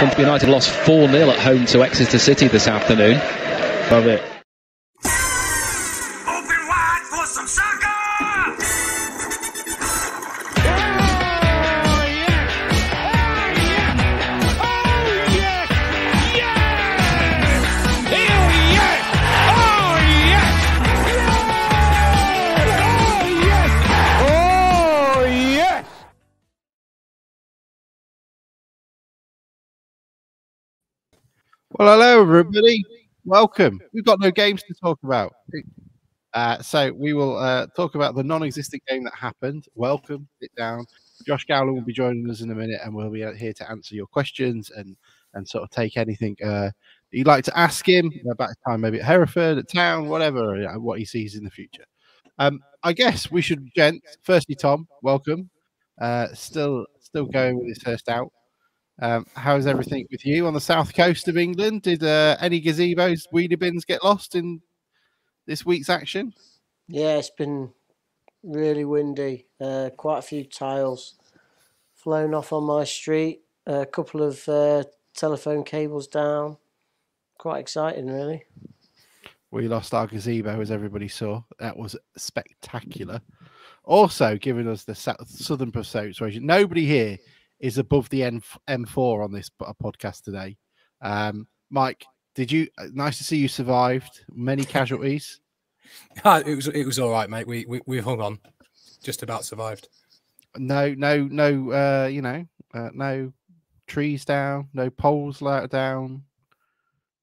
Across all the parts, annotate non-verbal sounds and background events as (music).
Pompey United lost 4 0 at home to Exeter City this afternoon. Love it. Well, hello, everybody. Welcome. We've got no games to talk about. Uh, so we will uh, talk about the non existent game that happened. Welcome, sit down. Josh Gowling will be joining us in a minute and we'll be here to answer your questions and, and sort of take anything uh, you'd like to ask him about his time, maybe at Hereford, at town, whatever, you know, what he sees in the future. Um, I guess we should, gents. Firstly, Tom, welcome. Uh, still, still going with his first out. Um, how's everything with you on the south coast of England? Did uh, any gazebos, weedy bins get lost in this week's action? Yeah, it's been really windy. Uh, quite a few tiles flown off on my street. a couple of uh, telephone cables down. Quite exciting, really. We lost our gazebo, as everybody saw. That was spectacular. Also, giving us the south, southern persuasion. Nobody here is above the M- M4 on this podcast today. Um, Mike, did you? uh, Nice to see you survived. Many casualties. (laughs) Ah, it was it was all right, mate. We we, we hung on, just about survived. No, no, no. Uh, you know, uh, no trees down, no poles down,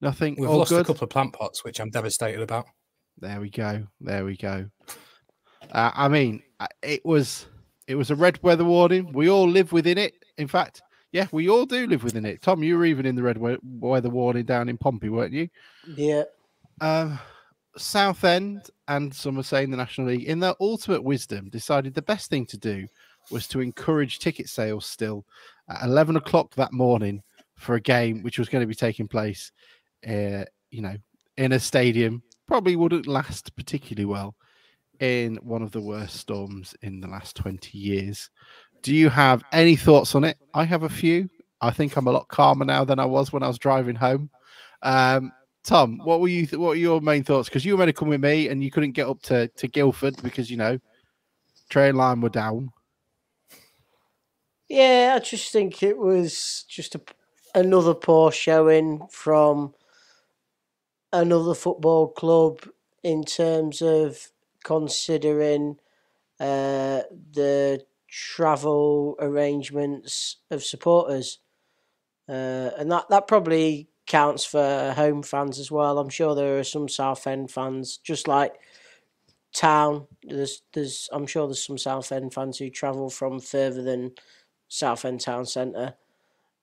nothing. We've all lost good. a couple of plant pots, which I'm devastated about. There we go. There we go. Uh, I mean, uh, it was it was a red weather warning. We all live within it. In fact, yeah, we all do live within it. Tom, you were even in the red we- weather warning down in Pompey, weren't you? Yeah. Um, Southend and some are saying the National League, in their ultimate wisdom, decided the best thing to do was to encourage ticket sales still at 11 o'clock that morning for a game which was going to be taking place, uh, you know, in a stadium. Probably wouldn't last particularly well in one of the worst storms in the last 20 years. Do you have any thoughts on it? I have a few. I think I'm a lot calmer now than I was when I was driving home. Um, Tom, what were you? What were your main thoughts? Because you were meant to come with me, and you couldn't get up to, to Guildford because you know train line were down. Yeah, I just think it was just a, another poor showing from another football club in terms of considering uh, the travel arrangements of supporters. Uh, and that, that probably counts for home fans as well. I'm sure there are some Southend fans, just like town. There's, there's, I'm sure there's some Southend fans who travel from further than Southend Town Centre.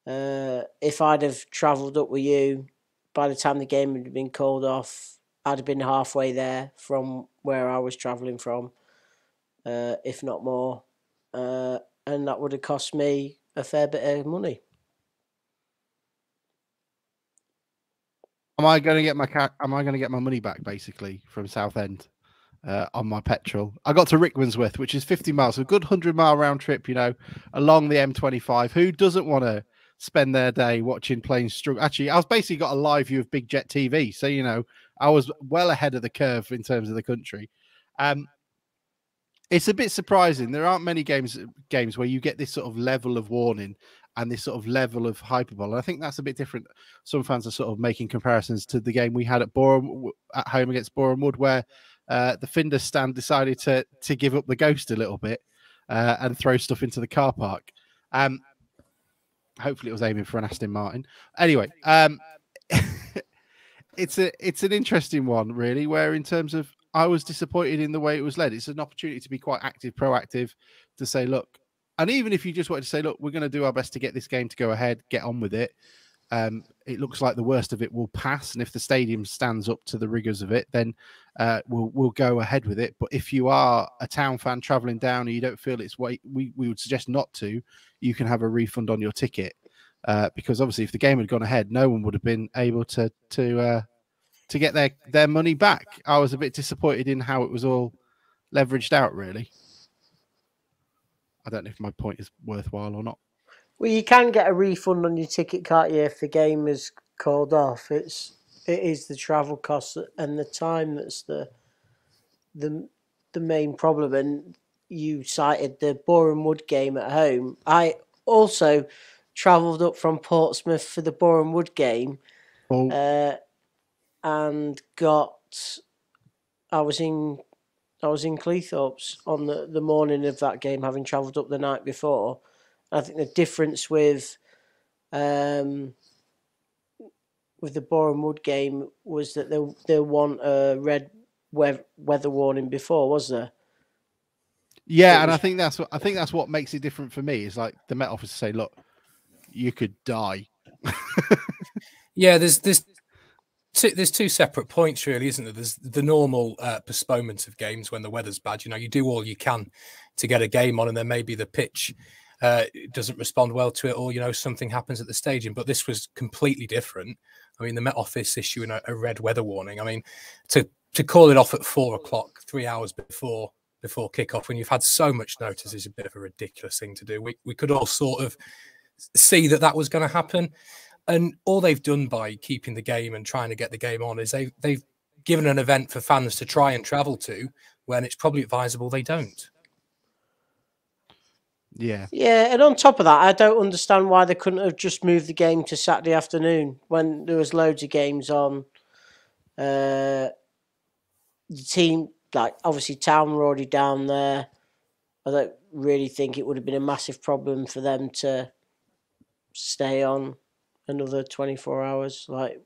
Uh, if I'd have travelled up with you, by the time the game had been called off, I'd have been halfway there from where I was travelling from, uh, if not more. Uh, and that would have cost me a fair bit of money. Am I going to get my Am I going to get my money back basically from Southend uh, on my petrol? I got to Rickmansworth, which is 50 miles, a good hundred mile round trip. You know, along the M25. Who doesn't want to spend their day watching planes struggle? Actually, I was basically got a live view of Big Jet TV, so you know I was well ahead of the curve in terms of the country. Um, it's a bit surprising. There aren't many games games where you get this sort of level of warning and this sort of level of hyperbole. And I think that's a bit different. Some fans are sort of making comparisons to the game we had at Boreham at home against Boreham Wood, where uh, the Findus stand decided to to give up the ghost a little bit uh, and throw stuff into the car park. Um, hopefully, it was aiming for an Aston Martin. Anyway, um, (laughs) it's a it's an interesting one, really. Where in terms of I was disappointed in the way it was led. It's an opportunity to be quite active, proactive, to say, look, and even if you just wanted to say, look, we're going to do our best to get this game to go ahead, get on with it. Um, it looks like the worst of it will pass, and if the stadium stands up to the rigors of it, then uh, we'll we'll go ahead with it. But if you are a town fan traveling down and you don't feel it's what we we would suggest not to, you can have a refund on your ticket uh, because obviously if the game had gone ahead, no one would have been able to to uh, to get their their money back. I was a bit disappointed in how it was all leveraged out. Really, I don't know if my point is worthwhile or not. Well, you can get a refund on your ticket, can't you, if the game is called off? It's it is the travel costs and the time that's the the the main problem. And you cited the Boreham Wood game at home. I also travelled up from Portsmouth for the Boreham Wood game, Oh, uh, and got. I was in. I was in Cleethorpes on the, the morning of that game, having travelled up the night before. I think the difference with um, with the Boreham Wood game was that there there wasn't a red weather warning before, was there? yeah, it and I think that's what I think that's what makes it different for me. Is like the Met Office say, look, you could die. (laughs) Yeah, there's there's two, there's two separate points really, isn't there? There's the normal uh, postponement of games when the weather's bad. You know, you do all you can to get a game on, and then maybe the pitch uh, doesn't respond well to it, or you know something happens at the stadium. But this was completely different. I mean, the Met Office issuing a, a red weather warning. I mean, to to call it off at four o'clock, three hours before before kickoff, when you've had so much notice, is a bit of a ridiculous thing to do. We we could all sort of see that that was going to happen. And all they've done by keeping the game and trying to get the game on is they they've given an event for fans to try and travel to when it's probably advisable they don't. Yeah, Yeah, and on top of that, I don't understand why they couldn't have just moved the game to Saturday afternoon when there was loads of games on. Uh, the team, like obviously, Town were already down there. I don't really think it would have been a massive problem for them to stay on another twenty four hours. Like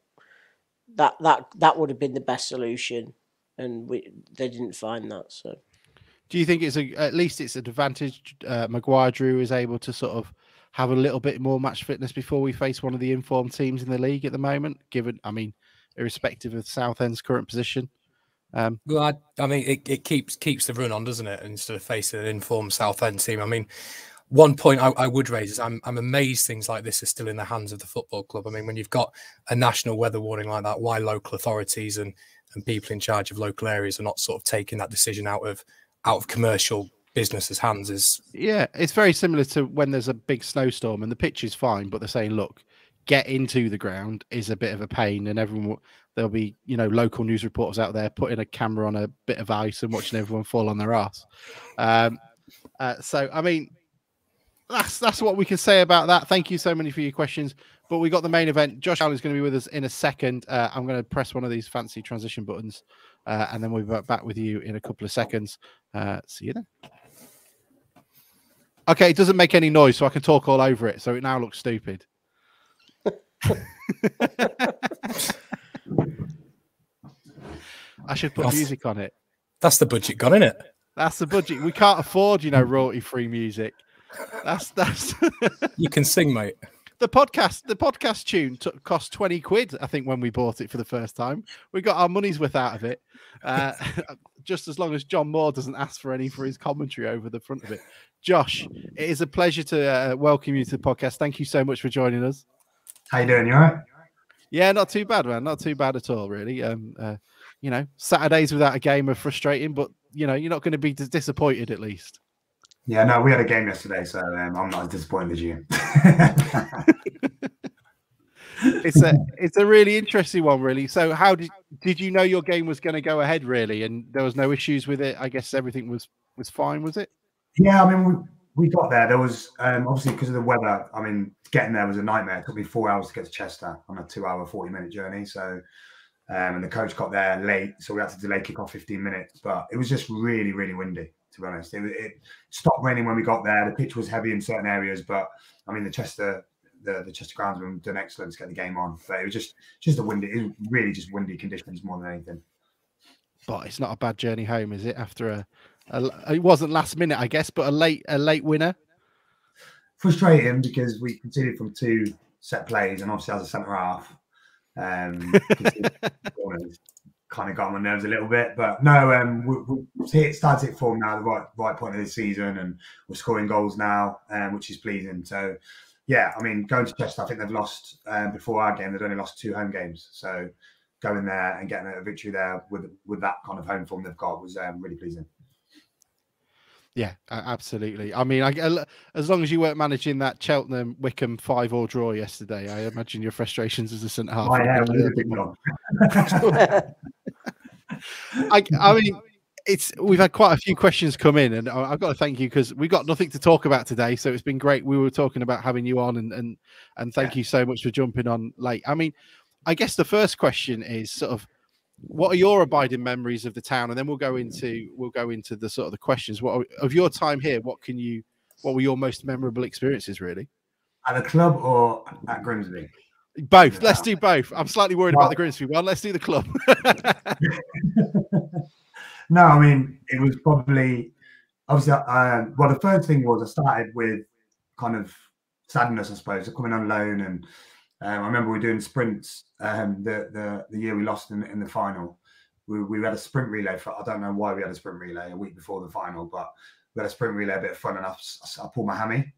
that, that that would have been the best solution, and we they didn't find that. So Do you think it's a at least it's an advantage? Uh, Maguire Drew is able to sort of have a little bit more match fitness before we face one of the informed teams in the league at the moment. Given, I mean, irrespective of Southend's current position, um, Well, I, I mean, it, it keeps keeps the run on, doesn't it? Instead of facing an informed Southend team. I mean, one point I, I would raise is I'm I'm amazed things like this are still in the hands of the football club. I mean, when you've got a national weather warning like that, why local authorities and and people in charge of local areas are not sort of taking that decision out of out of commercial businesses' hands is yeah, it's very similar to when there's a big snowstorm and the pitch is fine, but they're saying, look, get into the ground is a bit of a pain, and everyone will, there'll be you know local news reporters out there putting a camera on a bit of ice and watching everyone fall on their ass. Um, uh, so I mean, that's that's what we can say about that. Thank you so many for your questions. But we got the main event. Josh Allen is going to be with us in a second. Uh, I'm going to press one of these fancy transition buttons, uh, and then we'll be back with you in a couple of seconds. Uh, see you then. Okay, it doesn't make any noise, so I can talk all over it. So it now looks stupid. (laughs) I should put Off. music on it. that's the budget gone in it. That's the budget. We can't afford, you know, royalty-free music. That's that's You can sing, mate. (laughs) the podcast. The podcast tune took, cost twenty quid, I think, when we bought it for the first time. We got our money's worth out of it. Uh, (laughs) just as long as John Moore doesn't ask for any for his commentary over the front of it. Josh, it is a pleasure to uh, welcome you to the podcast. Thank you so much for joining us. How you doing? You all right? Yeah, not too bad, man. Not too bad at all, really. Um, uh, you know, Saturdays without a game are frustrating, but you know, you're not going to be disappointed at least. Yeah, no, we had a game yesterday, so um, I'm not as disappointed as you. (laughs) It's a it's a really interesting one, really. So, how did did you know your game was going to go ahead, really, and there was no issues with it? I guess everything was was fine, was it? yeah, I mean, we, we got there. There was um, obviously because of the weather. I mean, getting there was a nightmare. It took me four hours to get to Chester on a two-hour, forty-minute journey. So, um, and the coach got there late, so we had to delay kick off fifteen minutes. But it was just really, really windy. To be honest, it, it stopped raining when we got there. The pitch was heavy in certain areas, but I mean, the Chester. The, the Chester groundsman done excellent to get the game on, but it was just just a windy, it was really just windy conditions more than anything. But it's not a bad journey home, is it? After a, a it wasn't last minute, I guess, but a late a late winner. frustrating because we conceded from two set plays, and obviously as a centre half, um, (laughs) kind of got on my nerves a little bit. But no, um, we, we hit, started form now, the right right point of the season, and we're scoring goals now, um, which is pleasing. So. Yeah, I mean, going to Chester, I think they've lost um, before our game. They've only lost two home games, so going there and getting a victory there with with that kind of home form they've got was um, really pleasing. Yeah, absolutely. I mean, I, as long as you weren't managing that Cheltenham Wycombe five or draw yesterday, I imagine your frustrations as a centre half. I, (laughs) (laughs) I, I mean, it's we've had quite a few questions come in, and I've got to thank you because we've got nothing to talk about today. So it's been great. We were talking about having you on, and and and thank yeah. you so much for jumping on late. I mean, I guess the first question is sort of what are your abiding memories of the town? And then we'll go into we'll go into the sort of the questions. What of your time here what can you what were your most memorable experiences really? At the club or at grimsby? Both. Let's do both. I'm slightly worried well, about the grimsby one. Let's do the club. (laughs) No i mean it was probably obviously uh, well the first thing was i started with kind of sadness i suppose coming on loan. And um, I remember we were doing sprints um, the, the the year we lost in, in the final. We, we had a sprint relay for I don't know why we had a sprint relay a week before the final, but we had a sprint relay a bit of fun and I, I pulled my hammy.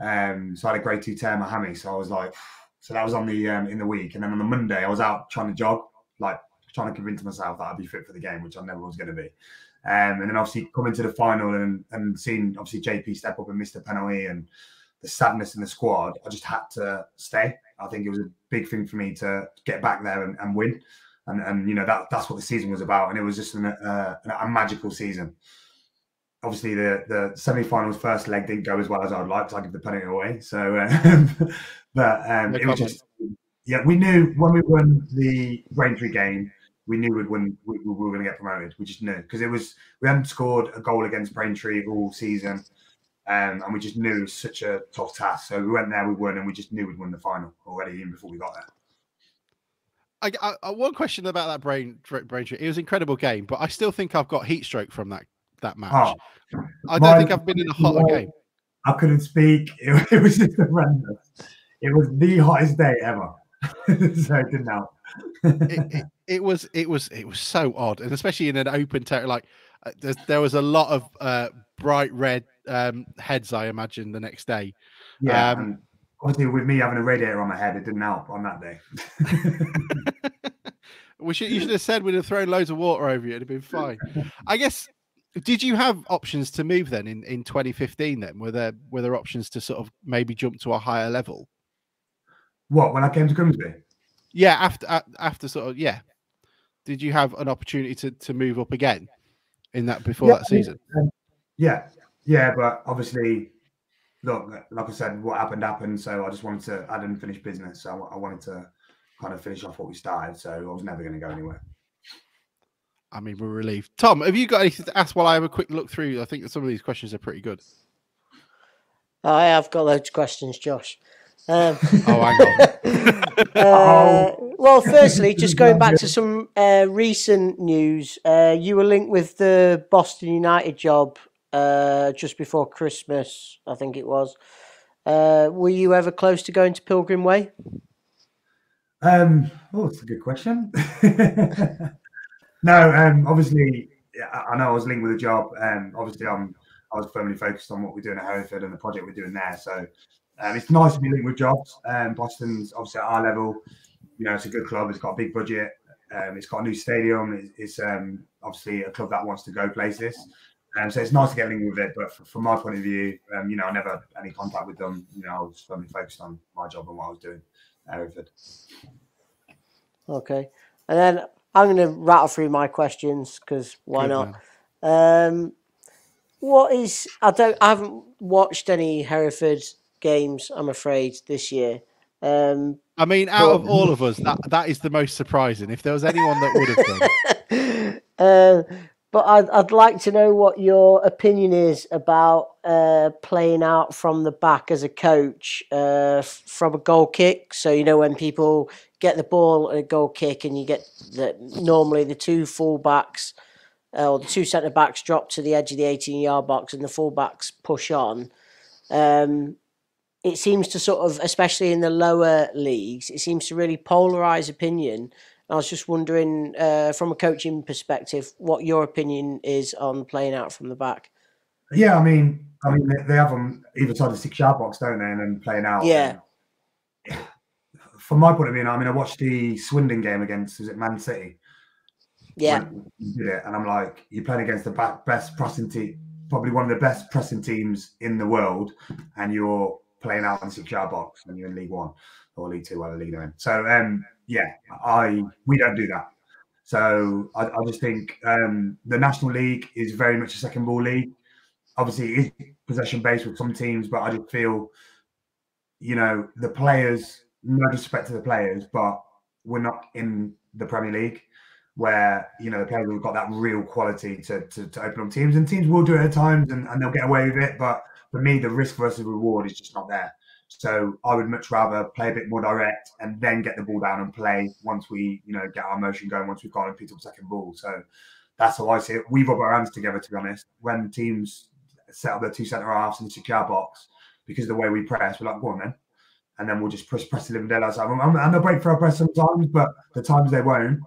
Um, so I had a grade two tear my hammy. So I was like, so that was on the um, in the week, and then on the Monday I was out trying to jog, like trying to convince myself that I'd be fit for the game, which I never was going to be. Um, and then obviously coming to the final and and seeing obviously JP step up and miss the penalty and the sadness in the squad, I just had to stay. I think it was a big thing for me to get back there and, and win. And, and you know that that's what the season was about, and it was just an, uh, a magical season. Obviously, the the semi-finals first leg didn't go as well as I'd like. I give the penalty away. So, uh, (laughs) but um, no it was just yeah. We knew when we won the Braintree game, we knew we'd win. We, we were going to get promoted. We just knew because it was we hadn't scored a goal against Braintree all season. Um, and we just knew it was such a tough task. So we went there, we won, and we just knew we'd win the final already, even before we got there. I, I, one question about that brain brain It was an incredible game, but I still think I've got heat stroke from that that match. Oh, I don't my, think I've been in a hotter my, game. I couldn't speak. It, (laughs) it, was just horrendous. It was the hottest day ever. (laughs) so it didn't help. it, it, it, was it was it was so odd, and especially in an open territory. Like there, there was a lot of uh, bright red um, heads, I imagine, the next day. Yeah. Um, obviously, with me having a radiator on my head, it didn't help on that day. (laughs) we should, you should have said we'd have thrown loads of water over you. It'd have been fine. I guess. Did you have options to move then in, in 2015? Then were there were there options to sort of maybe jump to a higher level? What when I came to Grimsby? Yeah, after after sort of yeah. Did you have an opportunity to, to move up again in that before yeah, that season? Yeah, yeah, but obviously, look, like I said, what happened happened. So I just wanted to, I didn't finish business. So I wanted to kind of finish off what we started. So I was never going to go anywhere. I mean, we're relieved. Tom, have you got anything to ask while I have a quick look through? I think that some of these questions are pretty good. I have got loads of questions, Josh. Um, oh, hang on. (laughs) uh, well, firstly, just going back to some uh, recent news, uh, you were linked with the Boston United job uh, just before Christmas, I think it was. Uh, were you ever close to going to Pilgrim Way? Um, oh, it's a good question. (laughs) no, um, obviously, I know I was linked with a job. Um, obviously, I'm I was firmly focused on what we're doing at Hereford and the project we're doing there. So um, it's nice to be linked with jobs. Um, Boston's obviously at our level. You know, it's a good club. It's got a big budget. Um, it's got a new stadium. It's, it's um, obviously a club that wants to go places. Um, so it's nice to get linked with it, but from my point of view, um, you know, I never had any contact with them. You know, I was firmly focused on my job and what I was doing at Hereford. Okay, and then I'm going to rattle through my questions because why Good not? Um, what is I don't I haven't watched any Hereford games. I'm afraid this year. Um, I mean, out but, of all of us, that that is the most surprising. If there was anyone that would have done. (laughs) uh, but I'd, I'd like to know what your opinion is about uh, playing out from the back as a coach uh, from a goal kick. So, you know, when people get the ball at a goal kick and you get the, normally the two full backs uh, or the two centre backs drop to the edge of the 18 yard box and the full backs push on. Um, it seems to sort of, especially in the lower leagues, it seems to really polarise opinion I was just wondering, uh, from a coaching perspective, what your opinion is on playing out from the back. Yeah, I mean, I mean, they, they have them either side of the six-yard box, don't they? And then playing out. Yeah. And, (sighs) from my point of view, I mean, I watched the Swindon game against was it Man City? Yeah. Did it, and I'm like, you're playing against the best pressing team, probably one of the best pressing teams in the world, and you're playing out in the six-yard box, when you're in League One or League Two, whatever league in. So, um, yeah, I we don't do that. So I, I just think um, the National League is very much a second ball league. Obviously, it is possession based with some teams, but I just feel, you know, the players. No disrespect to the players, but we're not in the Premier League where you know the players have got that real quality to, to, to open up teams, and teams will do it at times, and, and they'll get away with it. But for me, the risk versus reward is just not there. So I would much rather play a bit more direct and then get the ball down and play once we, you know, get our motion going, once we've got and picked up second ball. So that's how I see it. We rub our hands together, to be honest. When teams set up their two centre halves in the secure box, because the way we press, we're like, go on then. And then we'll just press press the living dead outside. And they'll break for our press sometimes, but the times they won't,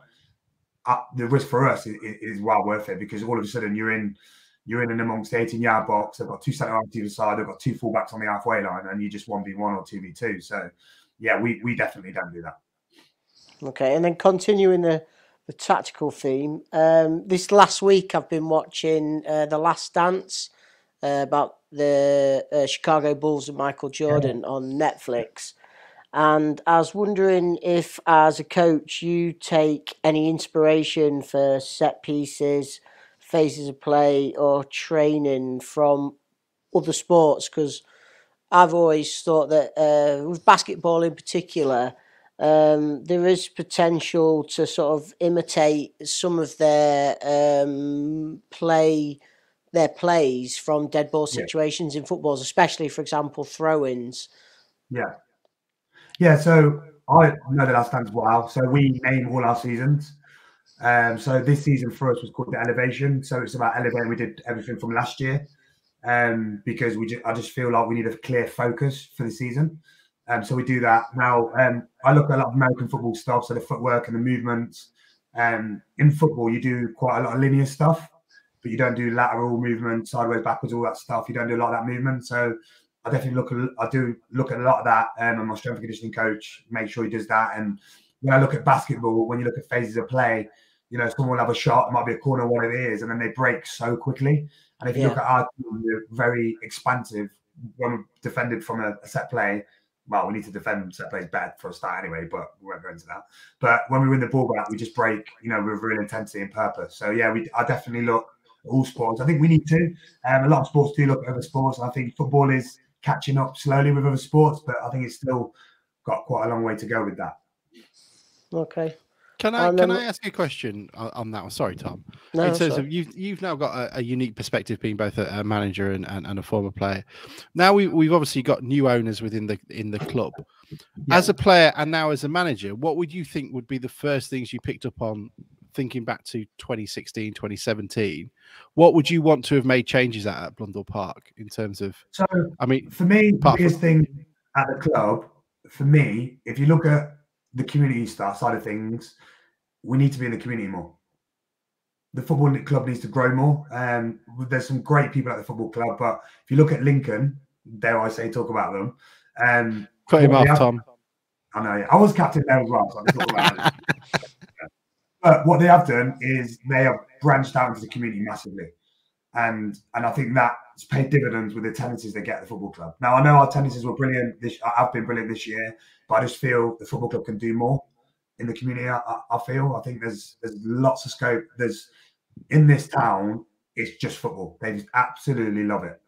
uh, the risk for us is, is, well worth it because all of a sudden you're in you're in and amongst the 18 yard box. They've got two centre halves either side. They've got two fullbacks on the halfway line, and you just one v one or two v two. So, yeah, we we definitely don't do that. Okay, and then continuing the the tactical theme. Um, this last week, I've been watching uh, the Last Dance uh, about the uh, Chicago Bulls and Michael Jordan yeah. on Netflix. And I was wondering if, as a coach, you take any inspiration for set pieces, phases of play or training from other sports because I've always thought that uh, with basketball in particular, um, there is potential to sort of imitate some of their um, play, their plays from dead ball situations yeah. in footballs, especially, for example, throw-ins. Yeah, yeah. So I know that that stands well. So we name all our seasons. Um, so this season for us was called the Elevation. So it's about elevating. We did everything from last year um, because we just, I just feel like we need a clear focus for the season. Um, so we do that now. Um, I look at a lot of American football stuff, so the footwork and the movements. Um, in football, you do quite a lot of linear stuff, but you don't do lateral movement, sideways, backwards, all that stuff. You don't do a lot of that movement. So I definitely look at I do look at a lot of that. Um, and my strength and conditioning coach make sure he does that. And when I look at basketball, when you look at phases of play, you know, someone will have a shot, it might be a corner, what it is, and then they break so quickly. And if you yeah. look at our team, we're very expansive when we defended from a, a, set play. Well, we need to defend set plays better for a start anyway, but we won't go into that. But when we win the ball back, we just break, you know, with real intensity and purpose. So yeah, we I definitely look at all sports. I think we need to. Um, a lot of sports do look at other sports. I think football is catching up slowly with other sports, but I think it's still got quite a long way to go with that. Okay. Can I can I ask you a question on that one? Sorry, Tom. No, in terms sorry. of you've you've now got a, a unique perspective, being both a, a manager and, and, and, a former player. Now we we've obviously got new owners within the in the club. Yeah. As a player and now as a manager, what would you think would be the first things you picked up on thinking back to 2016, 2017? What would you want to have made changes at, at Blundell Park in terms of? So, I mean, for me, the biggest from... thing at the club, for me, if you look at the community stuff side of things, we need to be in the community more. The football club needs to grow more. Um, there's some great people at the football club, but if you look at Lincoln, dare I say, talk about them. Um, Cut him off, have, Tom. I know. Yeah. I was captain there as well, so I talk about it. (laughs) But what they have done is they have branched out into the community massively, and and I think that's paid dividends with the attendances they get at the football club. Now I know our attendances were brilliant. This uh, have been brilliant this year. But I just feel the football club can do more in the community. I, I feel I think there's there's lots of scope. There's in this town, it's just football. They just absolutely love it.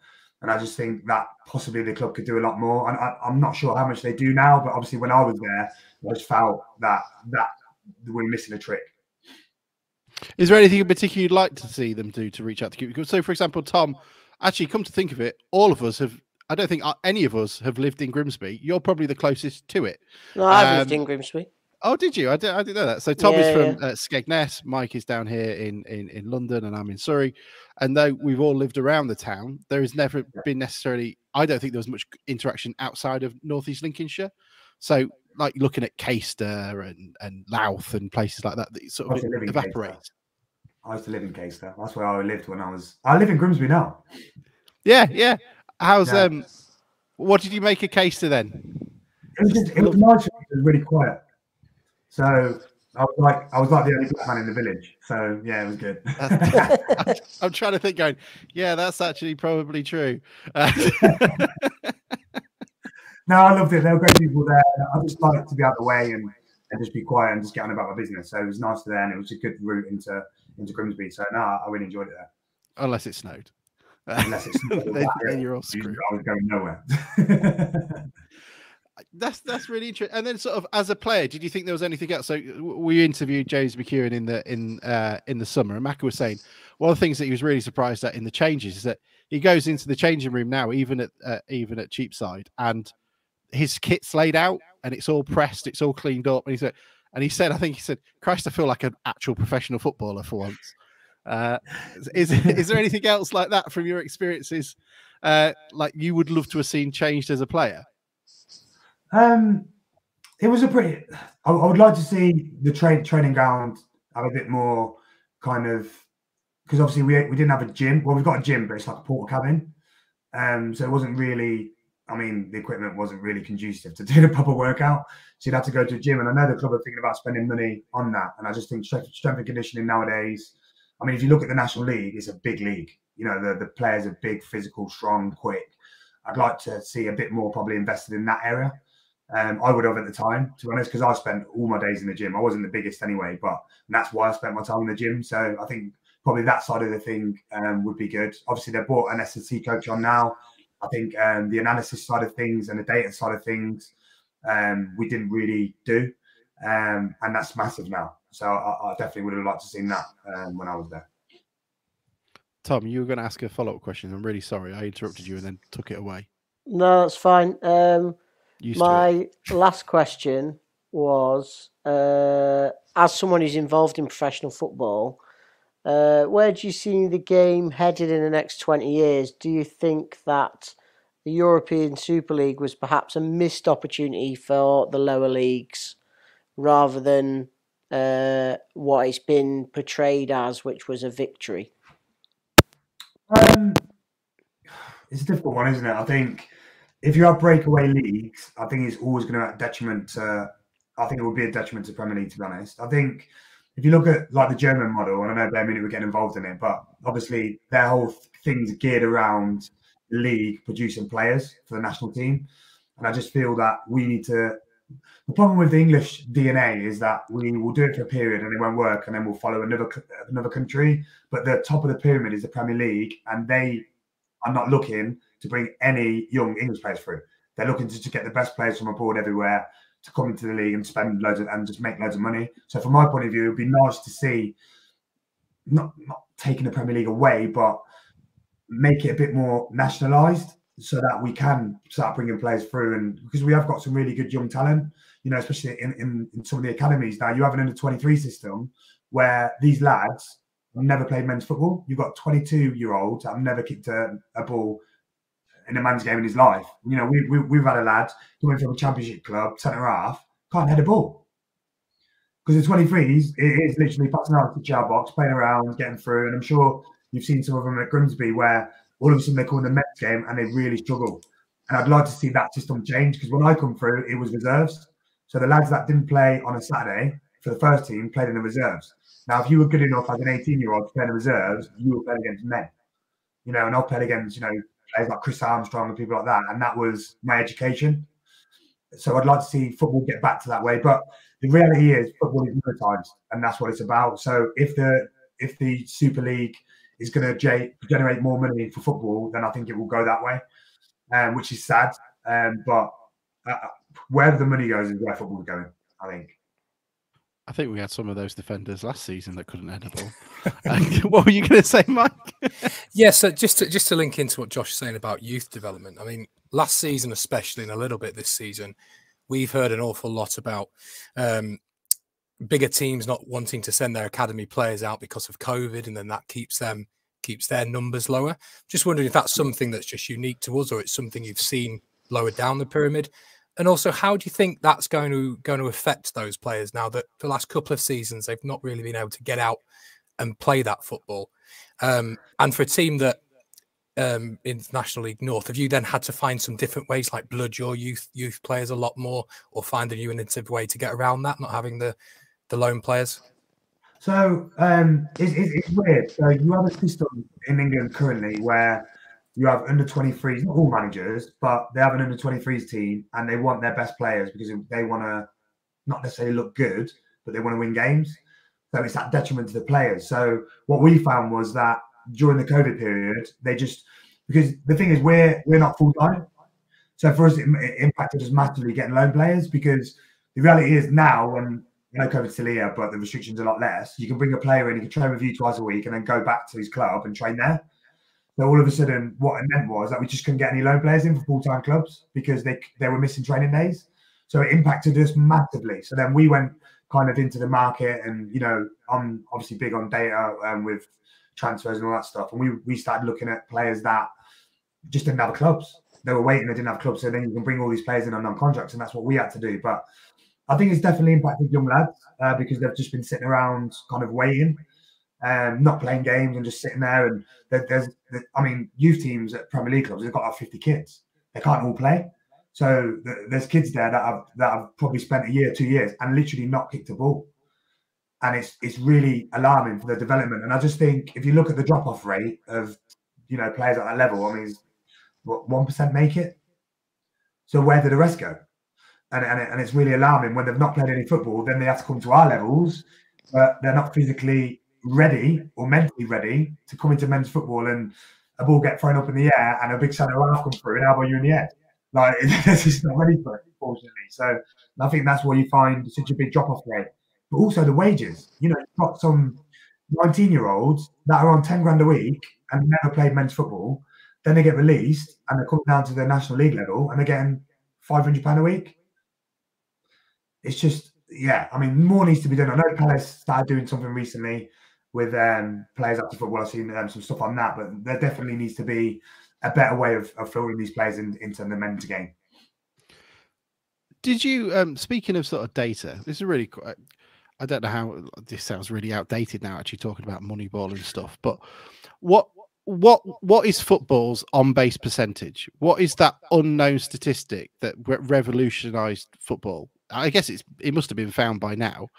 And I just think that possibly the club could do a lot more. And I, am not sure how much they do now, but obviously when I was there, I just felt that that we're missing a trick. Is there anything in particular you'd like to see them do to reach out to community? So, for example, Tom, actually, come to think of it, all of us have I don't think uh, any of us have lived in Grimsby. You're probably the closest to it. No, I've um, lived in Grimsby. Oh, did you? I, did, I didn't know that. So Tom yeah, is from yeah. uh, Skegness. Mike is down here in, in in London, and I'm in Surrey. And though we've all lived around the town, there has never been necessarily. I don't think there was much interaction outside of northeast Lincolnshire. So, like looking at Caister and and Louth and places like that, that sort of evaporates. I used to live in Caister. That's where I lived when I was. I live in Grimsby now. Yeah, yeah. How's yeah. um? What did you make a Caister then? It was just it was nice. It was really quiet. So I was like I was like the only black man in the village. So yeah, it was good. (laughs) I'm trying to think. Going, yeah, that's actually probably true. Uh, (laughs) no, I loved it. There were great people there. I just like to be out of the way and, and just be quiet and just get on about my business. So it was nice there, and it was a good route into into Grimsby. So no, I really enjoyed it there. Unless it snowed. Unless it snowed. (laughs) then, then you're all screwed. I was going nowhere. that's that's really interesting. And then, sort of, as a player, did you think there was anything else? So we interviewed James McKeown in the in uh, in the summer, and Maka was saying one of the things that he was really surprised at in the changes is that he goes into the changing room now, even at uh, even at Cheapside, and his kit's laid out and it's all pressed, it's all cleaned up, and he said, and he said, I think he said, Christ, I feel like an actual professional footballer for once. Uh, is (laughs) is there anything else like that from your experiences, uh, like you would love to have seen changed as a player? Um, it was a pretty. I, I would like to see the train training ground have a bit more kind of because obviously we we didn't have a gym. Well, we've got a gym, but it's like a porta cabin. Um, so it wasn't really. I mean, the equipment wasn't really conducive to (laughs) do a proper workout. So you'd have to go to a gym, and I know the club are thinking about spending money on that. And I just think strength, strength and conditioning nowadays. I mean, if you look at the National League, it's a big league. You know, the the players are big, physical, strong, quick. I'd like to see a bit more probably invested in that area. Um, I would have at the time, to be honest, because I spent all my days in the gym. I wasn't the biggest anyway, but that's why I spent my time in the gym. So I think probably that side of the thing um, would be good. Obviously, they've brought an S&C coach on now. I think um, the analysis side of things and the data side of things um, we didn't really do, um, and that's massive now. So I, I, definitely would have liked to have seen that um, when I was there. Tom, you were going to ask a follow up question. I'm really sorry I interrupted you and then took it away. No, that's fine. Um, my last question was uh, as someone who's involved in professional football, uh, where do you see the game headed in the next 20 years? Do you think that the European Super League was perhaps a missed opportunity for the lower leagues rather than uh, what it's been portrayed as, which was a victory? Um, it's a difficult one, isn't it? I think if you have breakaway leagues, I think it's always going to detriment to. I think it would be a detriment to Premier League, to be honest. I think if you look at like the German model, and I know Bayern Munich were getting involved in it, but obviously their whole thing's geared around the league producing players for the national team, and I just feel that we need to. The problem with the English DNA is that we will do it for a period and it won't work, and then we'll follow another another country. But the top of the pyramid is the Premier League, and they are not looking to bring any young English players through. They're looking to, to get the best players from abroad everywhere to come into the league and spend loads of, and just make loads of money. So from my point of view, it'd be nice to see not not taking the Premier League away, but make it a bit more nationalised so that we can start bringing players through. And because we have got some really good young talent, you know, especially in, in, in some of the academies now, you have an under 23 system where these lads have never played men's football. You've got 22 year olds that have never kicked a, a ball in a man's game in his life. You know, we, we, we've had a lad coming from a championship club, centre half, can't head a ball. Because the 23s, it is literally passing out of the jar box, playing around, getting through. And I'm sure you've seen some of them at Grimsby where all of a sudden they come in the Mets game and they really struggle. And I'd like to see that system change because when I come through, it was reserves. So the lads that didn't play on a Saturday for the first team played in the reserves. Now, if you were good enough as an 18 year old to play in the reserves, you were playing against men. You know, and I've played against, you know, players like Chris Armstrong and people like that. And that was my education. So I'd like to see football get back to that way. But the reality is football is monetized and that's what it's about. So if the if the Super League is going to generate more money for football, then I think it will go that way, um, which is sad. Um, but uh, wherever the money goes is where football is going, I think. I think we had some of those defenders last season that couldn't head a ball. (laughs) (laughs) what were you going to say, Mike? yeah, so just to, just to link into what Josh is saying about youth development. I mean, last season, especially, and a little bit this season, we've heard an awful lot about um, bigger teams not wanting to send their academy players out because of COVID, and then that keeps them keeps their numbers lower. Just wondering if that's something that's just unique to us, or it's something you've seen lower down the pyramid. And also, how do you think that's going to going to affect those players now that the last couple of seasons they've not really been able to get out and play that football? Um, and for a team that um, in National League North, have you then had to find some different ways, like blood your youth youth players a lot more, or find a new innovative way to get around that, not having the the loan players? So um, it's, it's, it's weird. So you have a system in England currently where you have under 23s, not all managers, but they have an under 23s team and they want their best players because they want to not necessarily look good, but they want to win games. So it's that detriment to the players. So what we found was that during the COVID period, they just because the thing is we're we're not full time. So for us, it, it impacted us massively getting loan players because the reality is now when you know COVID's still here, but the restrictions are a lot less. You can bring a player in, he can train with you twice a week, and then go back to his club and train there. So all of a sudden, what it meant was that we just couldn't get any loan players in for full time clubs because they they were missing training days. So it impacted us massively. So then we went kind of into the market, and you know, I'm obviously big on data and um, with transfers and all that stuff. And we we started looking at players that just didn't have clubs. They were waiting, they didn't have clubs. So then you can bring all these players in on non contracts, and that's what we had to do. But I think it's definitely impacted young lads uh, because they've just been sitting around, kind of waiting, um, not playing games and just sitting there. And there, there's, there, I mean, youth teams at Premier League clubs, they've got like 50 kids. They can't all play. So th- there's kids there that have that have probably spent a year, two years, and literally not kicked a ball. And it's it's really alarming for the development. And I just think if you look at the drop off rate of you know players at that level, I mean, what one percent make it? So where do the rest go? and, and, and it's really alarming when they've not played any football. Then they have to come to our levels, but they're not physically ready or mentally ready to come into men's football and a ball get thrown up in the air and a big centre half come through and how about you in the air? Like (laughs) this is not ready for it, unfortunately. So I think that's why you find such a big drop off rate. But also the wages. You know, you've got some 19 year olds that are on 10 grand a week and never played men's football. Then they get released and they're coming down to the national league level and they're getting 500 pound a week it's just yeah. I mean, more needs to be done. I know Palace started doing something recently with um, players up to football. I've seen um, some stuff on that, but there definitely needs to be a better way of, of filtering these players in, into the men's game. Did you, um, speaking of sort of data, this is really, quite, I don't know how this sounds really outdated now, actually talking about Moneyball and stuff, but what what what is football's on base percentage? What is that unknown statistic that re- revolutionized football? I guess it's it must have been found by now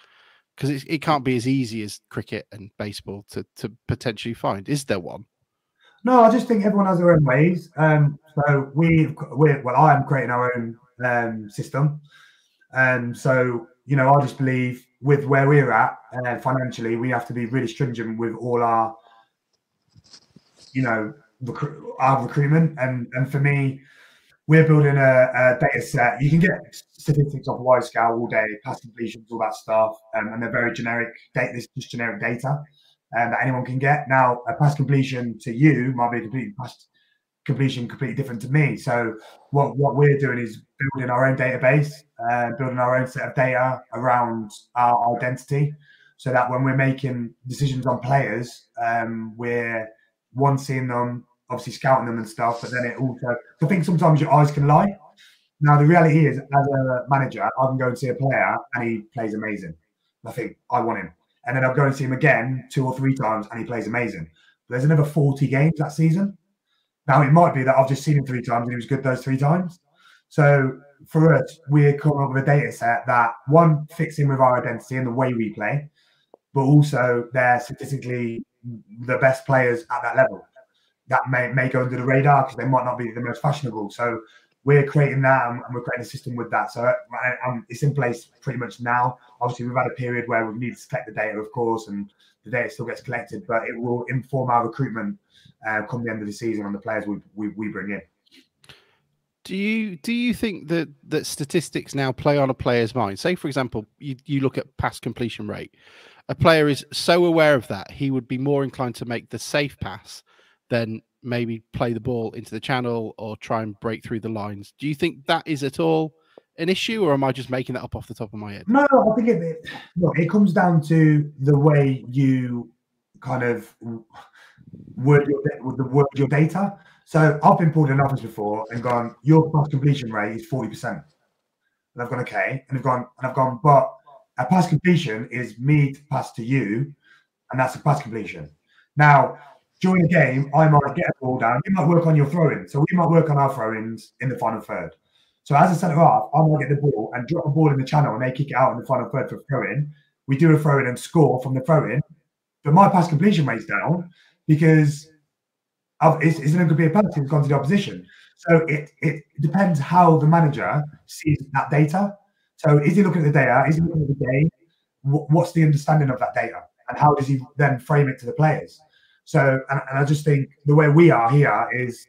because it, it can't be as easy as cricket and baseball to to potentially find. Is there one? No, I just think everyone has their own ways. Um, so we, we well, I am creating our own um, system, and um, so you know, I just believe with where we're at uh, financially, we have to be really stringent with all our, you know, recru- our recruitment, and and for me, we're building a, a, data set. You can get statistics off Wyscout all day, pass completions, all that stuff, um, and they're very generic. Data, this is just generic data um, that anyone can get. Now, a pass completion to you might be a completely pass completion completely different to me. So, what what we're doing is building our own database, uh, building our own set of data around our identity, so that when we're making decisions on players, um, we're one seeing them obviously scouting them and stuff, but then it also, I think sometimes your eyes can lie. Now, the reality is, as a manager, I can go and see a player and he plays amazing. I think I want him. And then I'll go and see him again two or three times and he plays amazing. But there's another 40 games that season. Now, it might be that I've just seen him three times and he was good those three times. So for us, we're coming up with a data set that one fits in with our identity and the way we play, but also they're statistically the best players at that level that may, may go under the radar because they might not be the most fashionable. So we're creating that and we're creating a system with that. So it's in place pretty much now. Obviously, we've had a period where we've needed to collect the data, of course, and the data still gets collected, but it will inform our recruitment uh, come the end of the season on the players we, we, we bring in. Do you do you think that that statistics now play on a player's mind? Say, for example, you, you look at pass completion rate. A player is so aware of that he would be more inclined to make the safe pass then maybe play the ball into the channel or try and break through the lines. Do you think that is at all an issue, or am I just making that up off the top of my head? No, I think it, look, it comes down to the way you kind of word your, the word your data. So I've been pulled in office before and gone, your pass completion rate is 40%. And I've gone, okay. And I've gone, and I've gone, but a pass completion is me to pass to you, and that's a pass completion. Now, during the game, I might get a ball down. You might work on your throwing. So we might work on our throw-ins in the final third. So as a centre half, I might get the ball and drop a ball in the channel and they kick it out in the final third for throwing. we do a throw in and score from the throw in, but my pass completion rate's down because of, it's, it's going to be a penalty that's gone to the opposition. So it, it depends how the manager sees that data. So is he looking at the data? Is he looking at the game? What's the understanding of that data? And how does he then frame it to the players? So, and, and I just think the way we are here is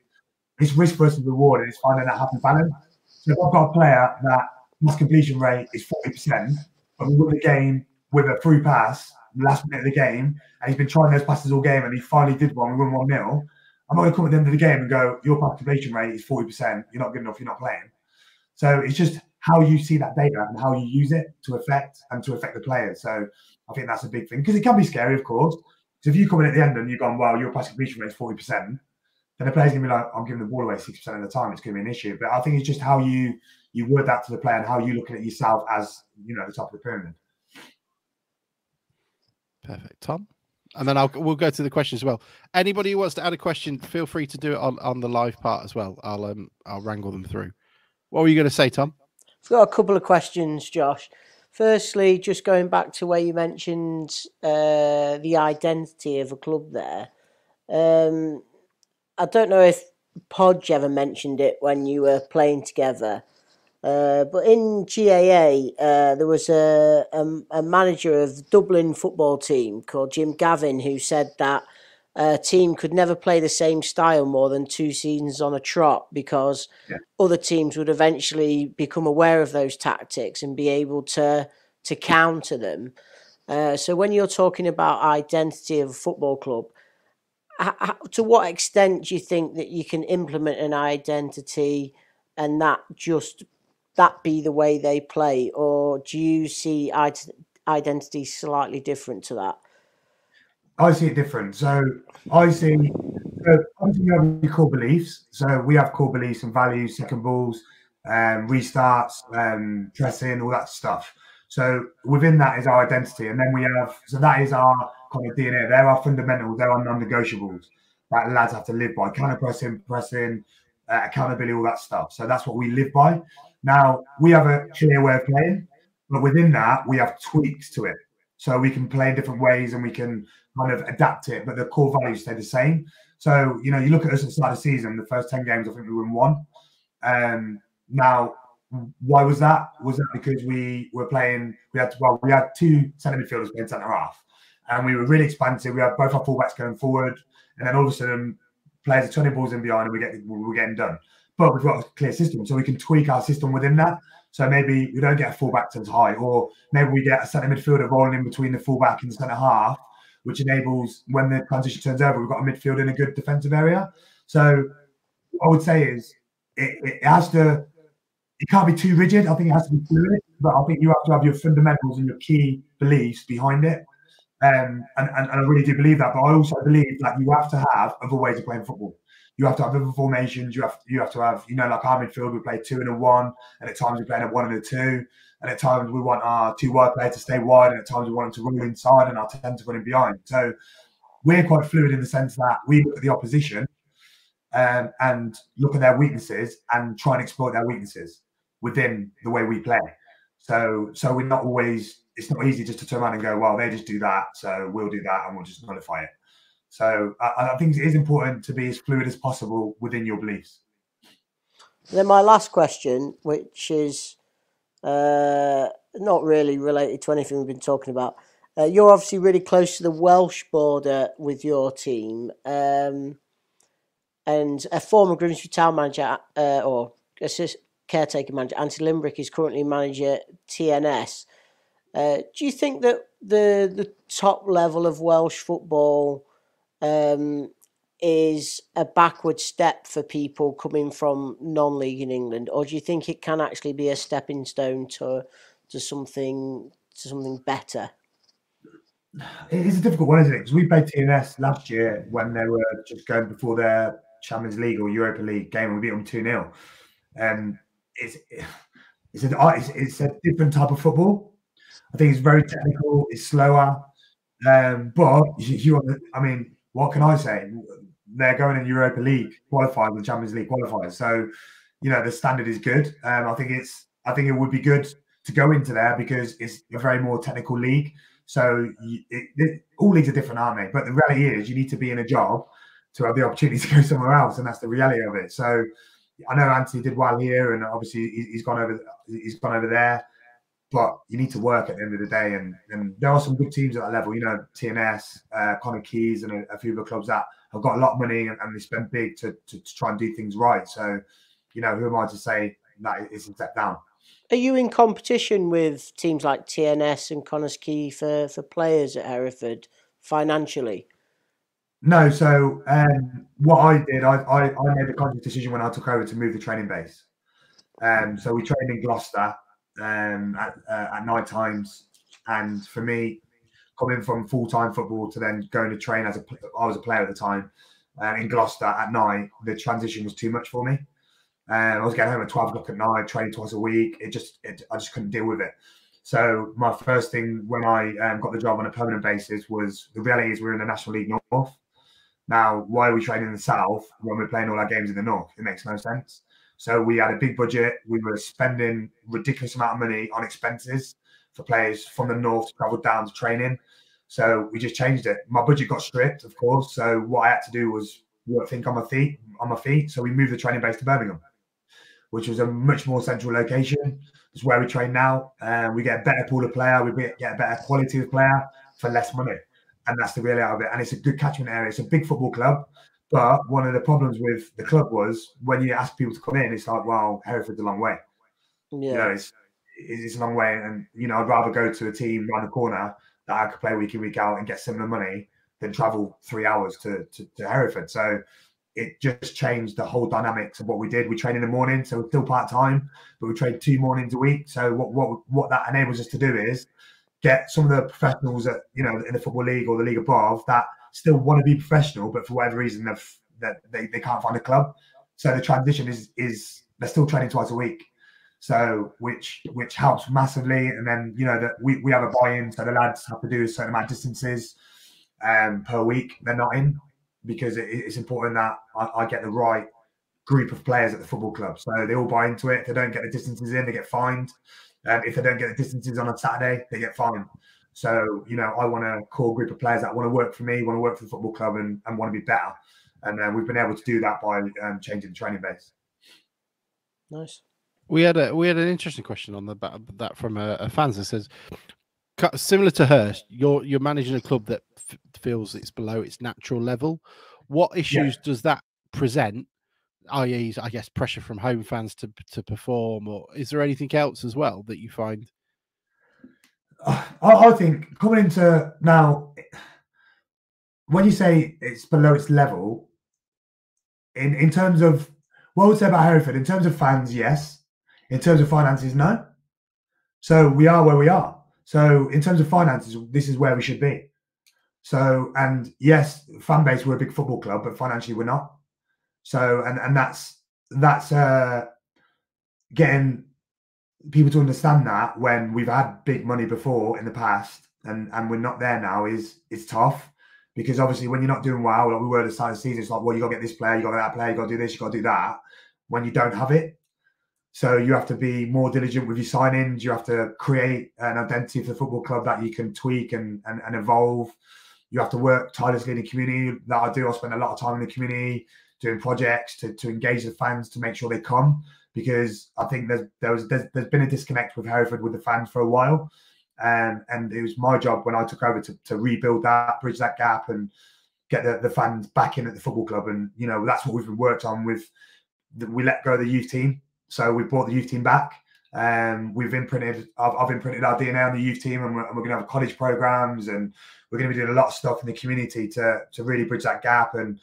it's risk versus reward and it's finding that happy balance. So if I've got a player that his completion rate is 40%, but we win the game with a through pass last minute of the game, and he's been trying those passes all game, and he finally did one, we won 1 0. I'm not going to come at the end of the game and go, your pass completion rate is 40%, you're not good enough, you're not playing. So it's just how you see that data and how you use it to affect and to affect the players. So I think that's a big thing because it can be scary, of course. Because if you come in at the end and you've gone, well, your pass completion rate is 40%, then the player's going to be like, I'm giving the ball away 60% of the time. It's going to be an issue. But I think it's just how you you word that to the player and how you looking at yourself as, you know, the top of the pyramid. Perfect. Tom? And then I'll we'll go to the questions as well. Anybody who wants to add a question, feel free to do it on, on the live part as well. I'll um I'll wrangle them through. What were you going to say, Tom? I've got a couple of questions, Josh. Firstly, just going back to where you mentioned uh, the identity of a club there. Um, I don't know if Podge ever mentioned it when you were playing together, uh, but in GAA, uh, there was a, a, a, manager of the Dublin football team called Jim Gavin who said that a team could never play the same style more than two seasons on a trot because yeah. other teams would eventually become aware of those tactics and be able to to counter them. Uh, so when you're talking about identity of a football club, how, to what extent do you think that you can implement an identity and that just that be the way they play, or do you see identity slightly different to that? I see it different. So I see, so you have your core beliefs. So we have core beliefs and values, second balls, um, restarts, um, pressing, all that stuff. So within that is our identity, and then we have so that is our kind of DNA. There are fundamentals, there are non-negotiables that lads have to live by: counter pressing, pressing, uh, accountability, all that stuff. So that's what we live by. Now we have a clear way of playing, but within that we have tweaks to it. So we can play in different ways and we can kind of adapt it, but the core values stay the same. So, you know, you look at us at the start of the season, the first 10 games, I think we won one. Um, now, why was that? Was that because we were playing, we had, well, we had two centre midfielders playing centre half and we were really expansive. We had both our fullbacks going forward. And then all of a sudden, players are turning balls in behind and we get, we're getting done. But we've got a clear system, so we can tweak our system within that. So maybe we don't get a fullback to as high, or maybe we get a centre midfielder rolling in between the fullback and the centre half, which enables when the transition turns over, we've got a midfield in a good defensive area. So I would say is it, it has to it can't be too rigid. I think it has to be fluid, but I think you have to have your fundamentals and your key beliefs behind it. Um, and, and, and I really do believe that. But I also believe that you have to have other ways of playing football. You have to have other formations. You have you have to have, you know, like our midfield, we play two and a one, and at times we play in a one and a two. And at times we want our two wide players to stay wide, and at times we want them to run inside and our 10 to run in behind. So we're quite fluid in the sense that we look at the opposition um, and look at their weaknesses and try and exploit their weaknesses within the way we play. So so we're not always it's not easy just to turn around and go, well, they just do that, so we'll do that and we'll just nullify it. So I, I think it is important to be as fluid as possible within your beliefs. Then my last question, which is uh, not really related to anything we've been talking about. Uh, you're obviously really close to the Welsh border with your team, um, and a former Grimsby Town manager uh, or assist caretaker manager, Andy Limbrick, is currently manager TNS. Uh, do you think that the the top level of Welsh football um, is a backward step for people coming from non-league in England, or do you think it can actually be a stepping stone to to something to something better? It is a difficult one, isn't it? Because we played TNS last year when they were just going before their Champions League or Europa League game, and we beat them two 0 And it's it's a, it's, it's a different type of football. I think it's very technical. It's slower, um, but you, you, I mean, what can I say? they're going in Europa League qualifiers and Champions League qualifiers. So, you know, the standard is good. Um, I think it's I think it would be good to go into there because it's a very more technical league. So you, it, it, all leagues are different, aren't they? But the reality is, you need to be in a job to have the opportunity to go (laughs) somewhere else, and that's the reality of it. So I know Anthony did well here, and obviously he's gone over he's gone over there. But you need to work at the end of the day, and, and there are some good teams at that level. You know, TNS, uh, Connah's Quay, and a, a few other clubs that have got a lot of money and, and they spend big to, to, to try and do things right. So, you know, who am I to say that it's a step down? Are you in competition with teams like TNS and Connah's Quay for, for players at Hereford financially? No. So um, what I did, I, I, I, made the conscious decision when I took over to move the training base. Um, so we trained in Gloucester um, at, uh, at night times. And for me, coming from full time football to then going to train as a I was a player at the time uh, in Gloucester at night, the transition was too much for me. Um, I was getting home at 12 o'clock at night, training twice a week. It just, it, I just couldn't deal with it. So my first thing when I um, got the job on a permanent basis was the reality is we're in the National League North. Now, why are we training in the South when we're playing all our games in the North? It makes no sense. So we had a big budget. We were spending ridiculous amount of money on expenses for players from the North to travel down to training. So we just changed it. My budget got stripped, of course. So what I had to do was work, think on my feet, on my feet. So we moved the training base to Birmingham which was a much more central location. It's where we train now. and we get a better pool of player, we get a better quality of player for less money. And that's the reality of it. And it's a good catchment area. It's a big football club. But one of the problems with the club was when you ask people to come in, it's like, well, Hereford's a long way. Yeah. You know, it's, it's a long way. And, you know, I'd rather go to a team around the corner that I could play week in, week out and get similar money than travel three hours to, to, to Hereford. So it just changed the whole dynamics of what we did. We train in the morning, so we're still part time, but we train two mornings a week. So what what what that enables us to do is get some of the professionals that you know in the football league or the league above that still want to be professional, but for whatever reason they've, that they, they can't find a club. So the transition is is they're still training twice a week. So which which helps massively. And then you know that we, we have a buy-in, so the lads have to do a certain amount of distances um, per week. They're not in because it, it's important that I, I, get the right group of players at the football club. So they all buy into it. If they don't get the distances in, they get fined. Um, if they don't get the distances on a Saturday, they get fined. So, you know, I want a core group of players that want to work for me, want to work for the football club and, and want to be better. And uh, we've been able to do that by um, changing the training base. Nice. We had a we had an interesting question on the that from a, a fans that says similar to Hurst, you're you're managing a club that f- feels it's below its natural level. What issues yeah. does that present? I.e., I guess pressure from home fans to to perform, or is there anything else as well that you find? I, I think coming into now, when you say it's below its level, in in terms of what would say about Hereford, in terms of fans, yes. In terms of finances, no. So we are where we are. So in terms of finances, this is where we should be. So and yes, fan base we're a big football club, but financially we're not. So and and that's that's uh getting people to understand that when we've had big money before in the past and and we're not there now is is tough because obviously when you're not doing well, like we were at the start of the season, it's like, well, you gotta get this player, you gotta get that player, you gotta do this, you gotta do that. When you don't have it, so you have to be more diligent with your signings. You have to create an identity for the football club that you can tweak and, and, and evolve. You have to work tirelessly in the community. That I do. I spend a lot of time in the community doing projects to, to engage the fans to make sure they come because I think there's there was there's, there's been a disconnect with Hereford with the fans for a while. Um, and it was my job when I took over to, to rebuild that, bridge that gap, and get the, the fans back in at the football club. And you know that's what we've worked on with. We let go of the youth team so we brought the youth team back. Um, we've imprinted, I've, I've, imprinted our DNA on the youth team, and we're, we're going to have college programs, and we're going to be doing a lot of stuff in the community to to really bridge that gap. And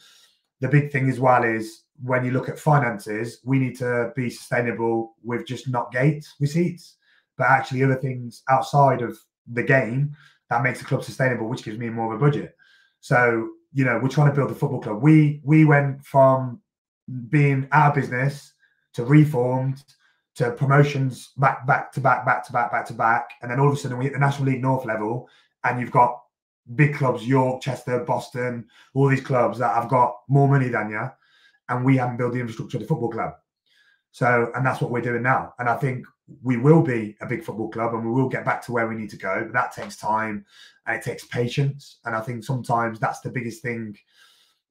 the big thing as well is when you look at finances, we need to be sustainable with just not gate receipts, but actually other things outside of the game that makes the club sustainable, which gives me more of a budget. So you know, we're trying to build a football club. We we went from being our business to reformed to promotions back back to back back to back back to back and then all of a sudden we hit the national league north level and you've got big clubs york chester boston all these clubs that have got more money than you and we haven't built the infrastructure of the football club so and that's what we're doing now and i think we will be a big football club and we will get back to where we need to go. But that takes time and it takes patience. And I think sometimes that's the biggest thing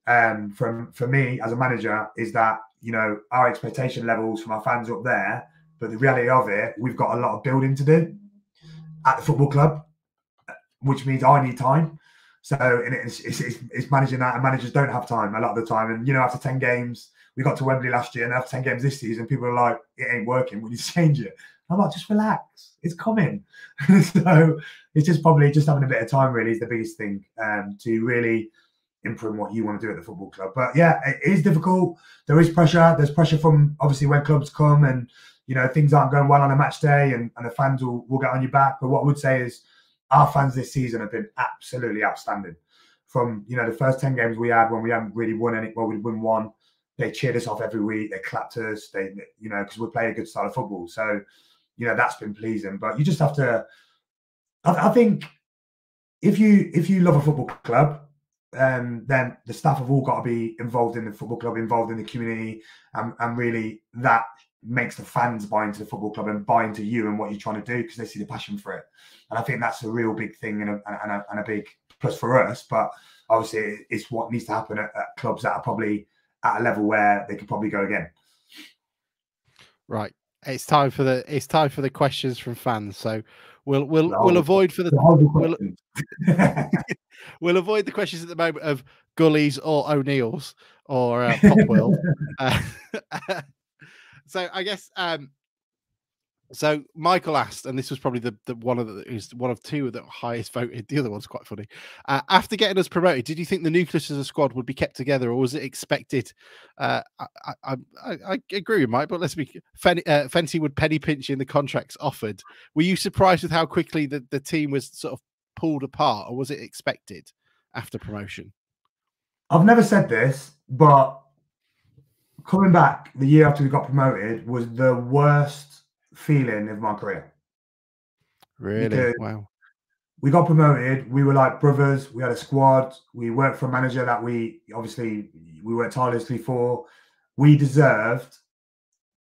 um, from for me as a manager is that you know our expectation levels from our fans up there, but the reality of it, we've got a lot of building to do at the football club, which means I need time. So and it's, it's, it's managing that, and managers don't have time a lot of the time. And you know, after ten games, we got to Wembley last year, and after ten games this season, people are like, "It ain't working. We need to (laughs) change it." I'm like, just relax. It's coming. (laughs) so it's just probably just having a bit of time. Really is the biggest thing um, to really improve what you want to do at the football club. But yeah, it is difficult. There is pressure. There's pressure from obviously when clubs come and you know things aren't going well on a match day, and, and the fans will, will get on your back. But what I would say is our fans this season have been absolutely outstanding. From you know the first ten games we had when we haven't really won any, well we won one. They cheered us off every week. They clapped us. They you know because we play a good style of football. So you know that's been pleasing. But you just have to. I, I think if you if you love a football club, um, then the staff have all got to be involved in the football club, involved in the community, and, and really that makes the fans buy into the football club and buy into you and what you're trying to do because they see the passion for it. And I think that's a real big thing and a, and a, and a big plus for us. But obviously, it's what needs to happen at, at clubs that are probably at a level where they could probably go again. Right. It's time for the it's time for the questions from fans. So we'll we'll No. we'll avoid for the we'll, (laughs) we'll avoid the questions at the moment of Gullies or O'Neill's or uh, Popwell. (laughs) uh, (laughs) so I guess um so Michael asked, and this was probably the, the one of the is one of two that were highest voted. The other one's quite funny. Uh, after getting us promoted, did you think the nucleus as a squad would be kept together, or was it expected? Uh, I, I, I, agree with Mike, but let's be Fen, uh, would penny pinch in the contracts offered. Were you surprised with how quickly the, the team was sort of pulled apart, or was it expected after promotion? I've never said this, but coming back the year after we got promoted was the worst feeling of my career. Really? Because- wow. we got promoted. We were like brothers. We had a squad. We worked for a manager that we obviously we worked tirelessly for. We deserved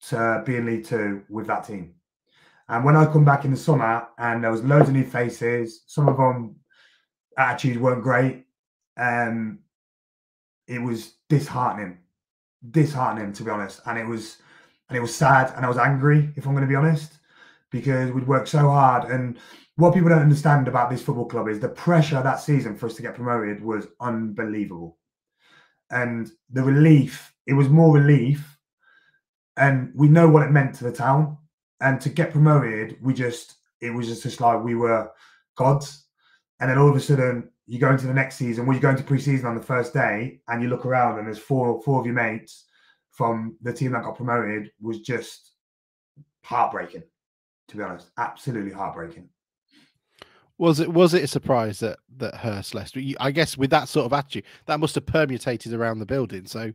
to be in League Two with that team. And when I come back in the summer, and there was loads of new faces, some of them attitudes weren't great. Um, it was disheartening, disheartening to be honest. And it was, and it was sad, and I was angry if I'm going to be honest, because we'd worked so hard and what people don't understand about this football club is the pressure that season for us to get promoted was unbelievable. And the relief, it was more relief. And we know what it meant to the town. And to get promoted, we just, it was just, just like we were gods. And then all of a sudden, you go into the next season, well, you go into pre-season on the first day, and you look around, and there's four four of your mates from the team that got promoted was just heartbreaking, to be honest. Absolutely heartbreaking. Was it was it a surprise that that Hurst left? I guess with that sort of attitude, that must have permutated around the building. So,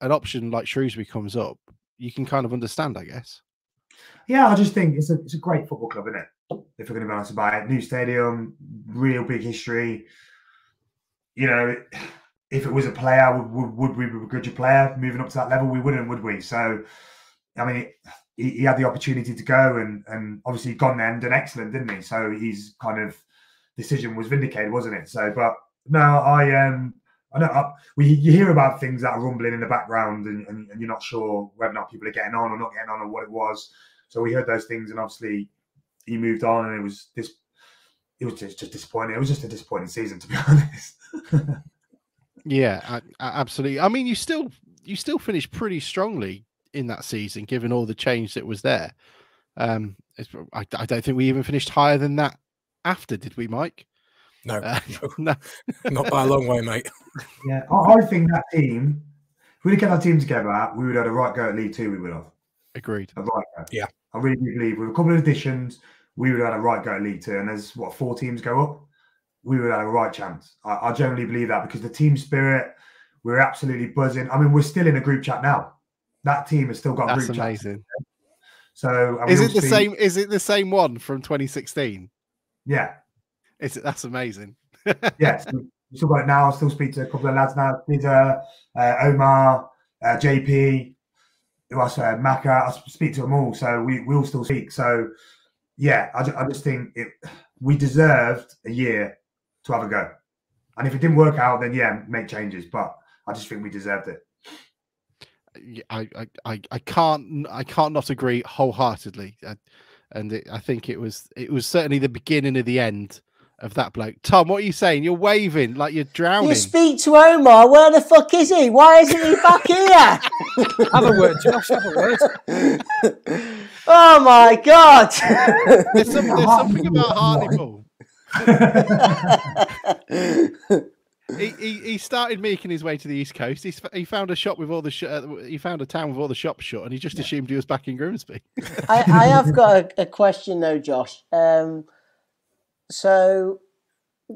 an option like Shrewsbury comes up, you can kind of understand, I guess. Yeah, I just think it's a it's a great football club, isn't it? If we're going to be honest about it, new stadium, real big history. You know, if it was a player, would, would, would we begrudge a good player moving up to that level? We wouldn't, would we? So, I mean, he, he had the opportunity to go, and and obviously gone there and done excellent, didn't he? So his kind of decision was vindicated, wasn't it? So, but no, I um. I know I, we you hear about things that are rumbling in the background, and, and, and you're not sure whether or not people are getting on or not getting on, or what it was. So we heard those things, and obviously he moved on, and it was this. It was just, just disappointing. It was just a disappointing season, to be (laughs) honest. Yeah, I, I, absolutely. I mean, you still you still finished pretty strongly in that season, given all the change that was there. Um, it's, I, I don't think we even finished higher than that after, did we, Mike? No, Uh, (laughs) (laughs) no. not by a long way, mate. yeah, I, I think that team. If we'd have kept that team together, we would have had a right go at League Two. We would have Agreed. a right go. Yeah. I really do believe with a couple of additions, we would have had a right go at League Two. And as what four teams go up, we would have had a right chance. I, I generally believe that because the team spirit, we're absolutely buzzing. I mean, we're still in a group chat now. That team has still got a That's group chat. amazing. So Is it the speak- same? Is it the same one from 2016? Yeah, Is it? That's amazing. (laughs) yes. we still got it now. I still speak to a couple of lads now. There's uh, uh, Omar, uh, JP, who else? Uh, Maka. I speak to them all, so we all still speak. So yeah, I, I just think it. We deserved a year to have a go, and if it didn't work out, then yeah, make changes. But I just think we deserved it. I, I, I, I can't I can't not agree wholeheartedly, and it, I think it was it was certainly the beginning of the end of that bloke. Tom, what are you saying? You're waving like you're drowning. You speak to Omar. Where the fuck is he? Why isn't he back here? (laughs) Have a word, Josh. Have a word. (laughs) oh my god! There's, some, there's (laughs) something about Hartlepool. He, he, he started making his way to the east coast. He, he found a shop with all the sh- uh, he found a town with all the shops shut, and he just assumed he was back in Grimsby. I, I have got a, a question though, Josh. Um, so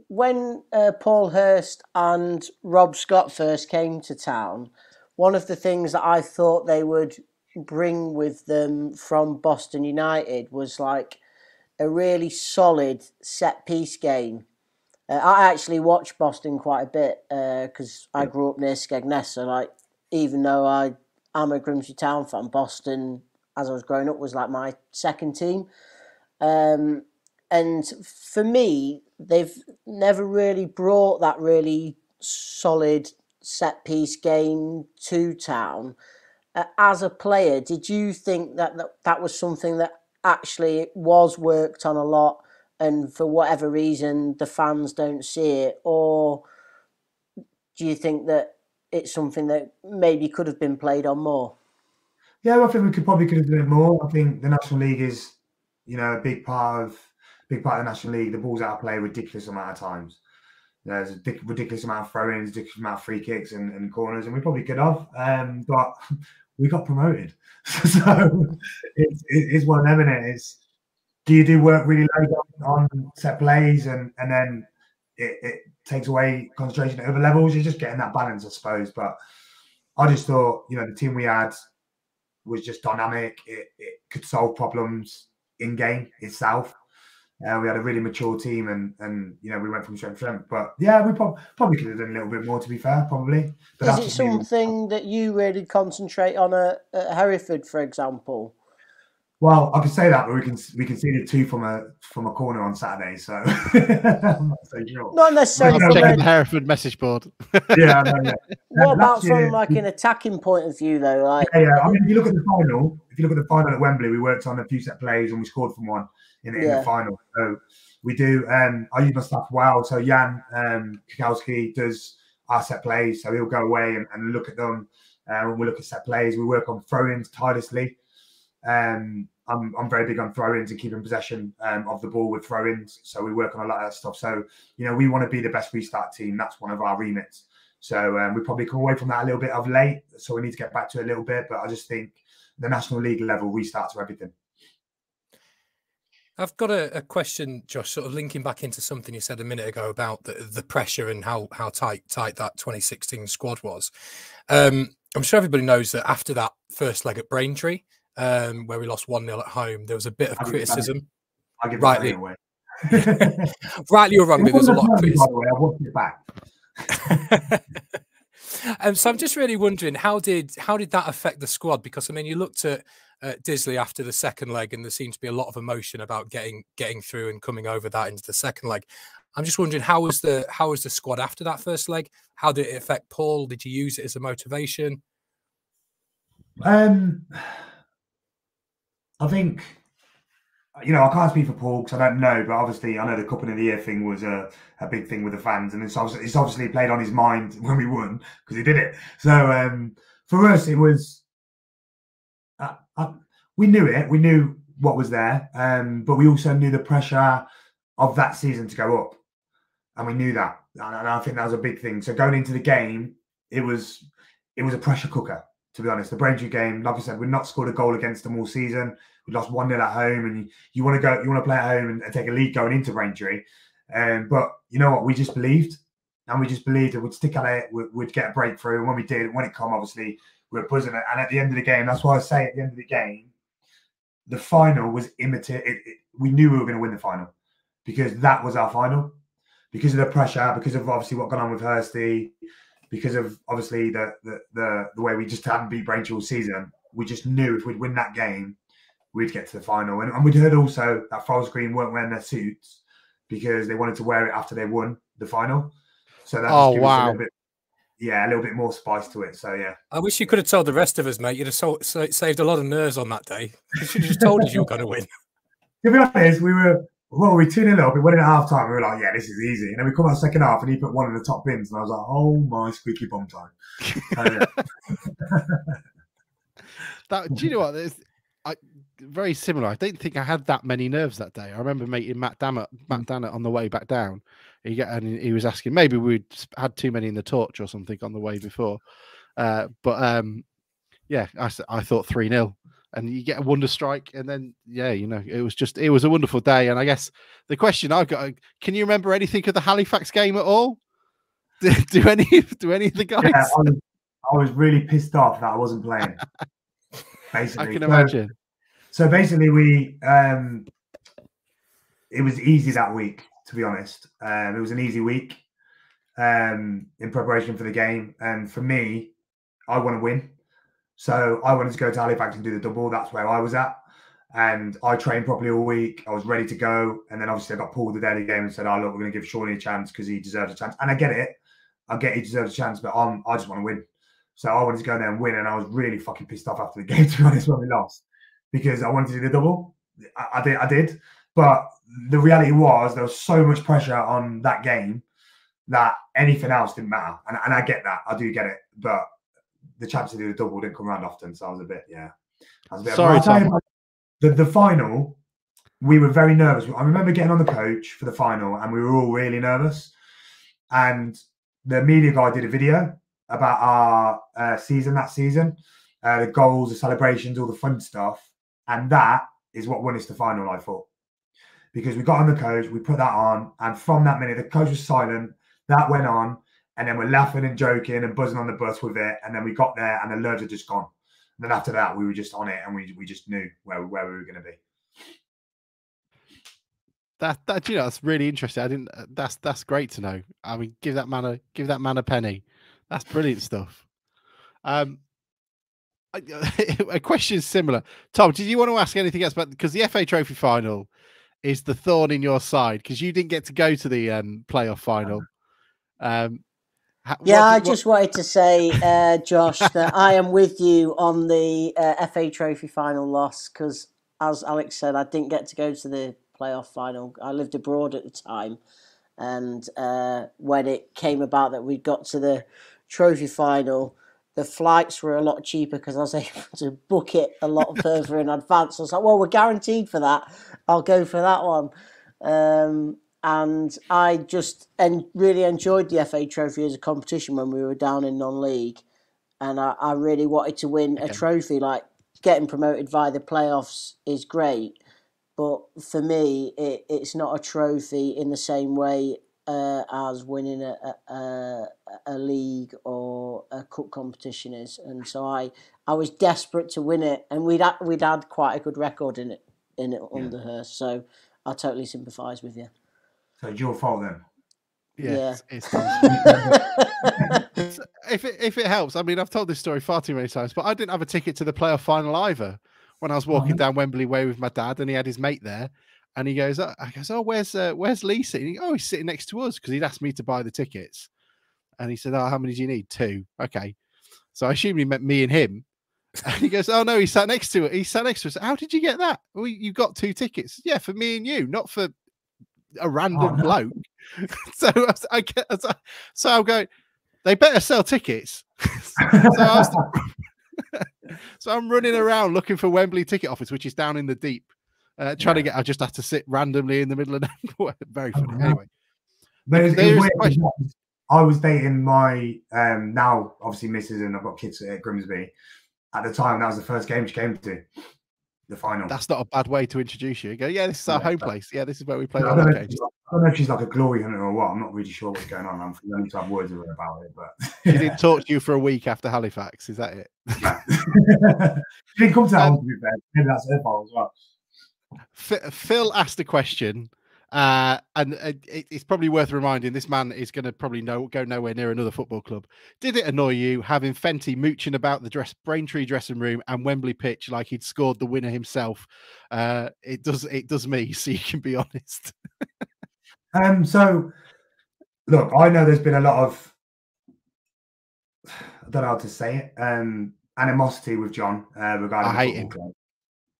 when uh, Paul Hurst and Rob Scott first came to town, one of the things that I thought they would bring with them from Boston United was like a really solid set piece game. Uh, I actually watched Boston quite a bit because I grew up near Skegness. So, like, even though I am a Grimsby Town fan, Boston, as I was growing up, was like my second team. Um, and for me, they've never really brought that really solid set piece game to town. Uh, as a player, did you think that, that that was something that actually was worked on a lot, and for whatever reason the fans don't see it, or do you think that it's something that maybe could have been played on more? Yeah, I think we could probably could have done it more. I think the National League is, you know, a big part of big part of the National League. The ball's out of play a ridiculous amount of times. There's a ridiculous amount of throw-ins, ridiculous amount of free kicks and, and corners, and we probably could have. Um, but (laughs) we got promoted, (laughs) so it's, it's one of them. And it's do you do work really on, on set plays, and and then it, it takes away concentration at other levels. You're just getting that balance, I suppose. But I just thought, you know, the team we had was just dynamic. It, it could solve problems in game itself. Uh, we had a really mature team, and and you know we went from strength to strength. But yeah, we prob- probably could have done a little bit more. To be fair, probably. But Is that's it just me. something that you really concentrate on at, at Hereford, for example? Well, I can say that, but we can we conceded two from a from a corner on Saturday, so (laughs) I'm not so sure. Not necessarily I'm from checking the Hereford message board. (laughs) Yeah, I know, yeah. what about last year- from like an attacking point of view though? Like Yeah, yeah. I mean, if you look at the final, if you look at the final at Wembley, we worked on a few set plays and we scored from one in, in Yeah. the final. So we do. Um, I use my stuff well. So Jan um, Kikowski does our set plays. So he'll go away and, and look at them. Uh, when we look at set plays, we work on throw-ins tirelessly. Um, I'm, I'm very big on throw-ins and keeping possession um, of the ball with throw-ins. So we work on a lot of that stuff. So you know, we want to be the best restart team. That's one of our remits. So um, we probably come away from that a little bit of late. So we need to get back to it a little bit. But I just think the National League level restarts are everything. I've got a, a question, Josh, sort of linking back into something you said a minute ago about the, the pressure and how how tight tight that 2016 squad was. Um, I'm sure everybody knows that after that first leg at Braintree, um, where we lost 1 0 at home, there was a bit of I'll give it back. criticism. I give Rightly. away. (laughs) Rightly or wrongly, there's a lot of By criticism. the way, I watched it back. (laughs) um, so I'm just really wondering how did how did that affect the squad? Because I mean, you looked at uh, Disley after the second leg, and there seemed to be a lot of emotion about getting getting through and coming over that into the second leg. I'm just wondering how was the how was the squad after that first leg? How did it affect Paul? Did you use it as a motivation? Um, I think you know I can't speak for Paul because I don't know, but obviously I know the Cup of the Year thing was a, a big thing with the fans, and it's obviously, it's obviously played on his mind (laughs) when we won because he did it. So um, for us, it was we knew it, we knew what was there, um, but we also knew the pressure of that season to go up, and we knew that, and, and I think that was a big thing. So going into the game, it was it was a pressure cooker to be honest. The Braintree game, like I said, we've not scored a goal against them all season. We lost 1 0 at home, and you, you want to go, you want to play at home and, and take a lead going into Braintree. Um, but you know what? We just believed, and we just believed that we'd stick at it, we'd, we'd get a breakthrough. And when we did, when it come, obviously, we were buzzing. And at the end of the game, that's why I say at the end of the game, the final was imitated. It, it, we knew we were going to win the final because that was our final. Because of the pressure, because of obviously what gone on with Hursty, because of obviously the the the, the way we just hadn't beat Braintree all season, we just knew if we'd win that game, we'd get to the final. And, and we'd heard also that Forest Green weren't wearing their suits because they wanted to wear it after they won the final. So that Oh, wow. little bit, yeah, a little bit more spice to it. So yeah, I wish you could have told the rest of us, mate. You'd have so, sa- saved a lot of nerves on that day. You should have just told us you were going to win. (laughs) to be honest, we were well, we 2 0 up, we went in at half time, we were like, yeah, this is easy. And then we come out second half and he put one of the top pins, and I was like, oh my squeaky bum time. (laughs) That do you know what? There's, I very similar. I don't think I had that many nerves that day. I remember meeting Matt Dammett, Matt mm. Dannett on the way back down. He and he was asking maybe we'd had too many in the torch or something on the way before. Uh, but um, yeah, I thought three 0 and you get a wonder strike, and then yeah, you know, it was just it was a wonderful day. And I guess the question I've got: Can you remember anything of the Halifax game at all? (laughs) Do, do any do any of the guys? yeah, I, was, I was really pissed off that I wasn't playing. (laughs) Basically, I can So- imagine. So basically, we um, it was easy that week. To be honest, um, it was an easy week um, in preparation for the game, and for me, I want to win. So I wanted to go to Halifax and do the double. That's where I was at, and I trained properly all week. I was ready to go, and then obviously I got pulled the day of the game and said, "Oh look, we're going to give Shawnee a chance because he deserves a chance." And I get it. I get he deserves a chance, but I'm, I just want to win. So I wanted to go there and win, and I was really fucking pissed off after the (laughs) game, to be honest, when we lost, because I wanted to do the double. I, I did, I did, but the reality was there was so much pressure on that game that anything else didn't matter, and, and I get that, I do get it, but the chance to do the double didn't come around often, so I was a bit, yeah, I was a bit. Sorry, I'll tell you Tom. The the final, we were very nervous. I remember getting on the coach for the final, and we were all really nervous, and the media guy did a video about our uh, season that season, uh, the goals, the celebrations, all the fun stuff, and that is what won us the final. I thought because we got on the coach, we put that on, and from that minute, the coach was silent. That went on, and then we're laughing and joking and buzzing on the bus with it, and then we got there, and the nerves had just gone. And then after that, we were just on it, and we we just knew where where we were going to be. That that you know that's really interesting. I didn't. uh, That's that's great to know. I mean, give that man a give that man a penny. That's brilliant stuff. Um, (laughs) a question is similar. Tom, did you want to ask anything else about because the FA Trophy final is the thorn in your side because you didn't get to go to the um, playoff final. Um, ha- what Yeah, I did- what- just wanted to say, uh, Josh, (laughs) that I am with you on the uh, FA Trophy final loss because, as Alex said, I didn't get to go to the playoff final. I lived abroad at the time, and uh, when it came about that we got to the trophy final, the flights were a lot cheaper because I was (laughs) able to book it a lot further in advance. I was like, well, we're guaranteed for that. I'll go for that one. Um, and I just and really enjoyed the FA Trophy as a competition when we were down in non-league, and I, I really wanted to win a trophy. Like getting promoted via the playoffs is great, but for me, it, it's not a trophy in the same way uh, as winning a, a, a, a league or a cup competition is. And so I, I was desperate to win it, and we'd had, we'd had quite a good record in it in it under her. So I totally sympathise with you. So it's your fault then. yeah, Yeah. it's- (laughs) if it if it helps, I mean, I've told this story far too many times, but I didn't have a ticket to the playoff final either. When I was walking down Wembley Way with my dad, and he had his mate there, and he goes, oh, "I goes, oh, where's uh, where's Lee sitting?" He, oh, he's sitting next to us because he'd asked me to buy the tickets, and he said, "Oh, how many do you need? Two. Okay." So I assumed he meant me and him. (laughs) And he goes, "Oh no, he sat next to it. He sat next to us. How did you get that? Well, you got two tickets. Yeah, for me and you, not for a random no. bloke." (laughs) so I, was- I get, so, so I'm going. They better sell tickets. (laughs) so, I so I'm running around looking for Wembley ticket office, which is down in the deep. Uh, trying to get, I just had to sit randomly in the middle of the (laughs) very funny. Oh. Anyway, But it's, There's it's a weird question- I was dating my um, now obviously missus and I've got kids at Grimsby. At the time, that was the first game she came to, the final. that's not a bad way to introduce you. You Go, yeah, this is our Yeah, home but- place. Yeah, this is where we play don't, our know if games. she's like, I don't know if she's like a glory hunter or what. I'm not really sure what's going on. I'm going to have words with her about it, but She didn't talk to you for a week after Halifax. Is that it? (laughs) she didn't come to that (laughs) Um, one to be fair. Maybe that's her fault as well. F- Phil asked a question Uh, and uh, it, it's probably worth reminding this man is going to probably no, go nowhere near another football club. Did it annoy you having Fenty mooching about the dress Braintree dressing room and Wembley pitch like he'd scored the winner himself? Uh, it does. It does me. (laughs) So you can be honest. um. So, look, I know there's been a lot of I don't know how to say it. Um, animosity with John uh, regarding. I hate him. Club.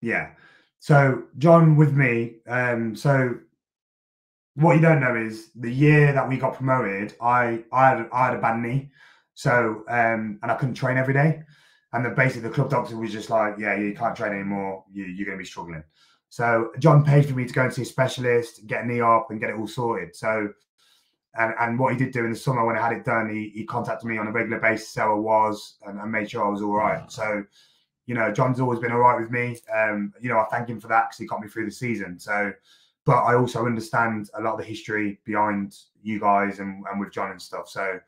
Yeah. So John with me. Um, so what you don't know is the year that we got promoted, I I had I had a bad knee, so um, and I couldn't train every day, and the basically the club doctor was just like, yeah, you can't train anymore. You, you're going to be struggling. So John paid for me to go and see a specialist, get a knee up, and get it all sorted. So and, and what he did do in the summer when I had it done, he, he contacted me on a regular basis how I was and, and made sure I was all right. So, you know, John's always been all right with me. Um, you know, I thank him for that because he got me through the season. So, but I also understand a lot of the history behind you guys and, and with John and stuff. So,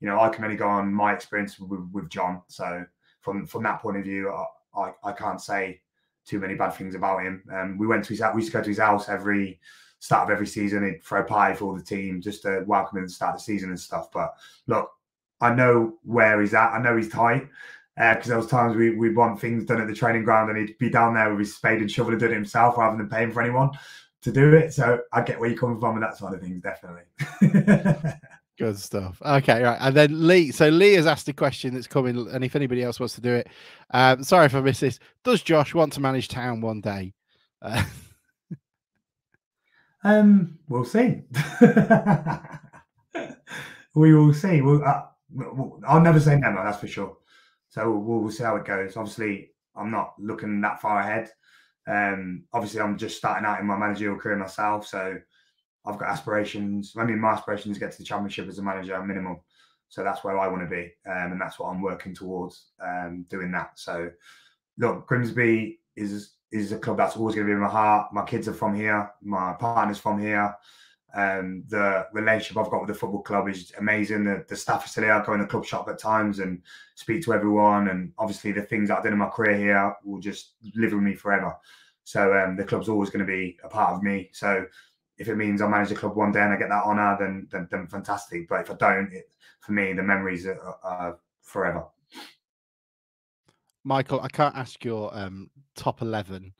you know, I can only go on my experience with, with John. So, from from that point of view, I, I, I can't say too many bad things about him. Um, we went to his we used to go to his house every start of every season, he'd throw pie for the team just to welcome him and start the season and stuff. But look, I know where he's at. I know he's tight because uh, there was times we we want things done at the training ground and he'd be down there with his spade and shovel and do it himself rather than paying for anyone to do it. So I get where you're coming from with that side of things, definitely. (laughs) Good stuff. Okay, right. And then Lee. So Lee has asked a question that's coming, and if anybody else wants to do it, um, sorry if I missed this. Does Josh want to manage town one day? Uh, (laughs) um, we'll see. (laughs) we will see. We'll, uh, I'll never say never. That's for sure. So we'll, we'll see how it goes. Obviously, I'm not looking that far ahead. Um, obviously, I'm just starting out in my managerial career myself, so I've got aspirations. I mean, my aspirations get to the championship as a manager, minimum. So that's where I want to be, um, and that's what I'm working towards um, doing that. So, look, Grimsby is is a club that's always going to be in my heart. My kids are from here. My partner's from here. Um, the relationship I've got with the football club is amazing. The, the staff are still here. I go in the club shop at times and speak to everyone. And obviously, the things that I did in my career here will just live with me forever. So um, the club's always going to be a part of me. So if it means I manage the club one day and I get that honour, then, then, then fantastic. But if I don't, it, for me, the memories are, are forever. Michael, I can't ask your um, top 11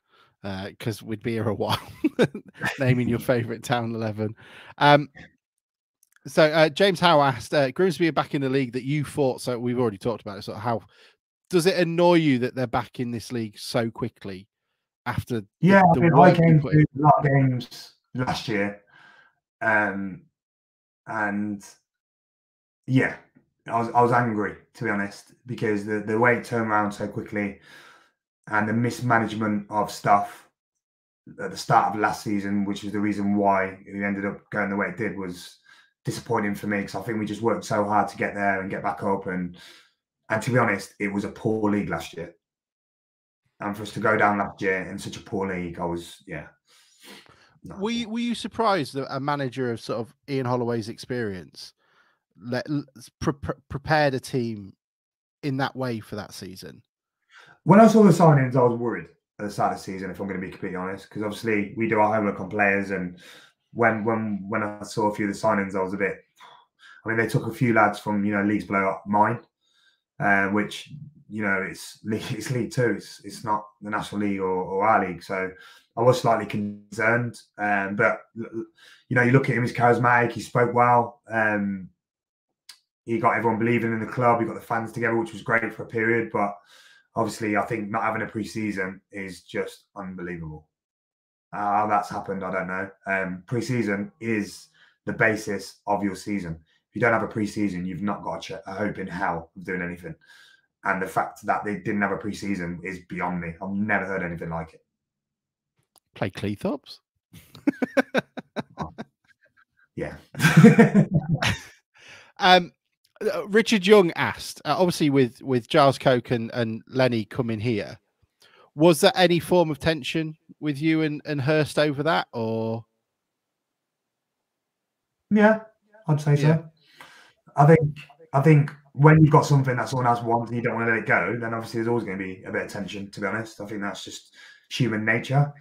because uh, we'd be here a (laughs) while naming your favourite town 11. Um, so uh, James Howe asked, uh, Grimsby are back in the league that you fought. So we've already talked about it. So how does it annoy you that they're back in this league so quickly after? Yeah, the, the I, mean, I came to a lot of games last year, um, and yeah, I was I was angry to be honest because the the way it turned around so quickly, and the mismanagement of stuff at the start of last season, which is the reason why it ended up going the way it did, was disappointing for me because I think we just worked so hard to get there and get back up and and to be honest, it was a poor league last year. And for us to go down last year in such a poor league, I was yeah. Were you, were you surprised that a manager of sort of Ian Holloway's experience let, pre- prepared a team in that way for that season? When I saw the signings, I was worried at the start of the season, if I'm going to be completely honest, because obviously we do our homework on players, and when when when I saw a few of the signings, I was a bit. I mean, they took a few lads from you know leagues below mine, uh, which you know it's (laughs) it's League Two. It's it's not the National League or, or our league, so I was slightly concerned. Um, but you know, you look at him; he's charismatic. He spoke well. Um, he got everyone believing in the club. He got the fans together, which was great for a period. But obviously, I think not having a preseason is just unbelievable. How that's happened, I don't know. Um, preseason is the basis of your season. If you don't have a preseason, you've not got a, a hope in hell of doing anything. And the fact that they didn't have a preseason is beyond me. I've never heard anything like it. Play Cleethorpes. oh. (laughs) Yeah. (laughs) um, uh, Richard Young asked, uh, obviously with with Giles Coke and, and Lenny coming here, was there any form of tension with you and, and Hurst over that, or? Yeah, I'd say yeah. so. I think I think when you've got something that someone else wants and you don't want to let it go, then obviously there's always going to be a bit of tension. To be honest, I think that's just human nature.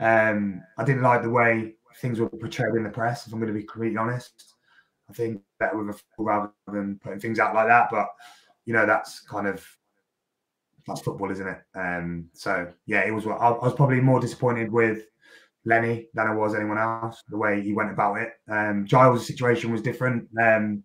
Um, I didn't like the way things were portrayed in the press. If I'm going to be completely honest, I think better with a rather than putting things out like that. But you know, that's kind of that's football, isn't it? Um, so yeah, it was. I, I was probably more disappointed with Lenny than I was anyone else. The way he went about it. Um, Giles' situation was different. Um,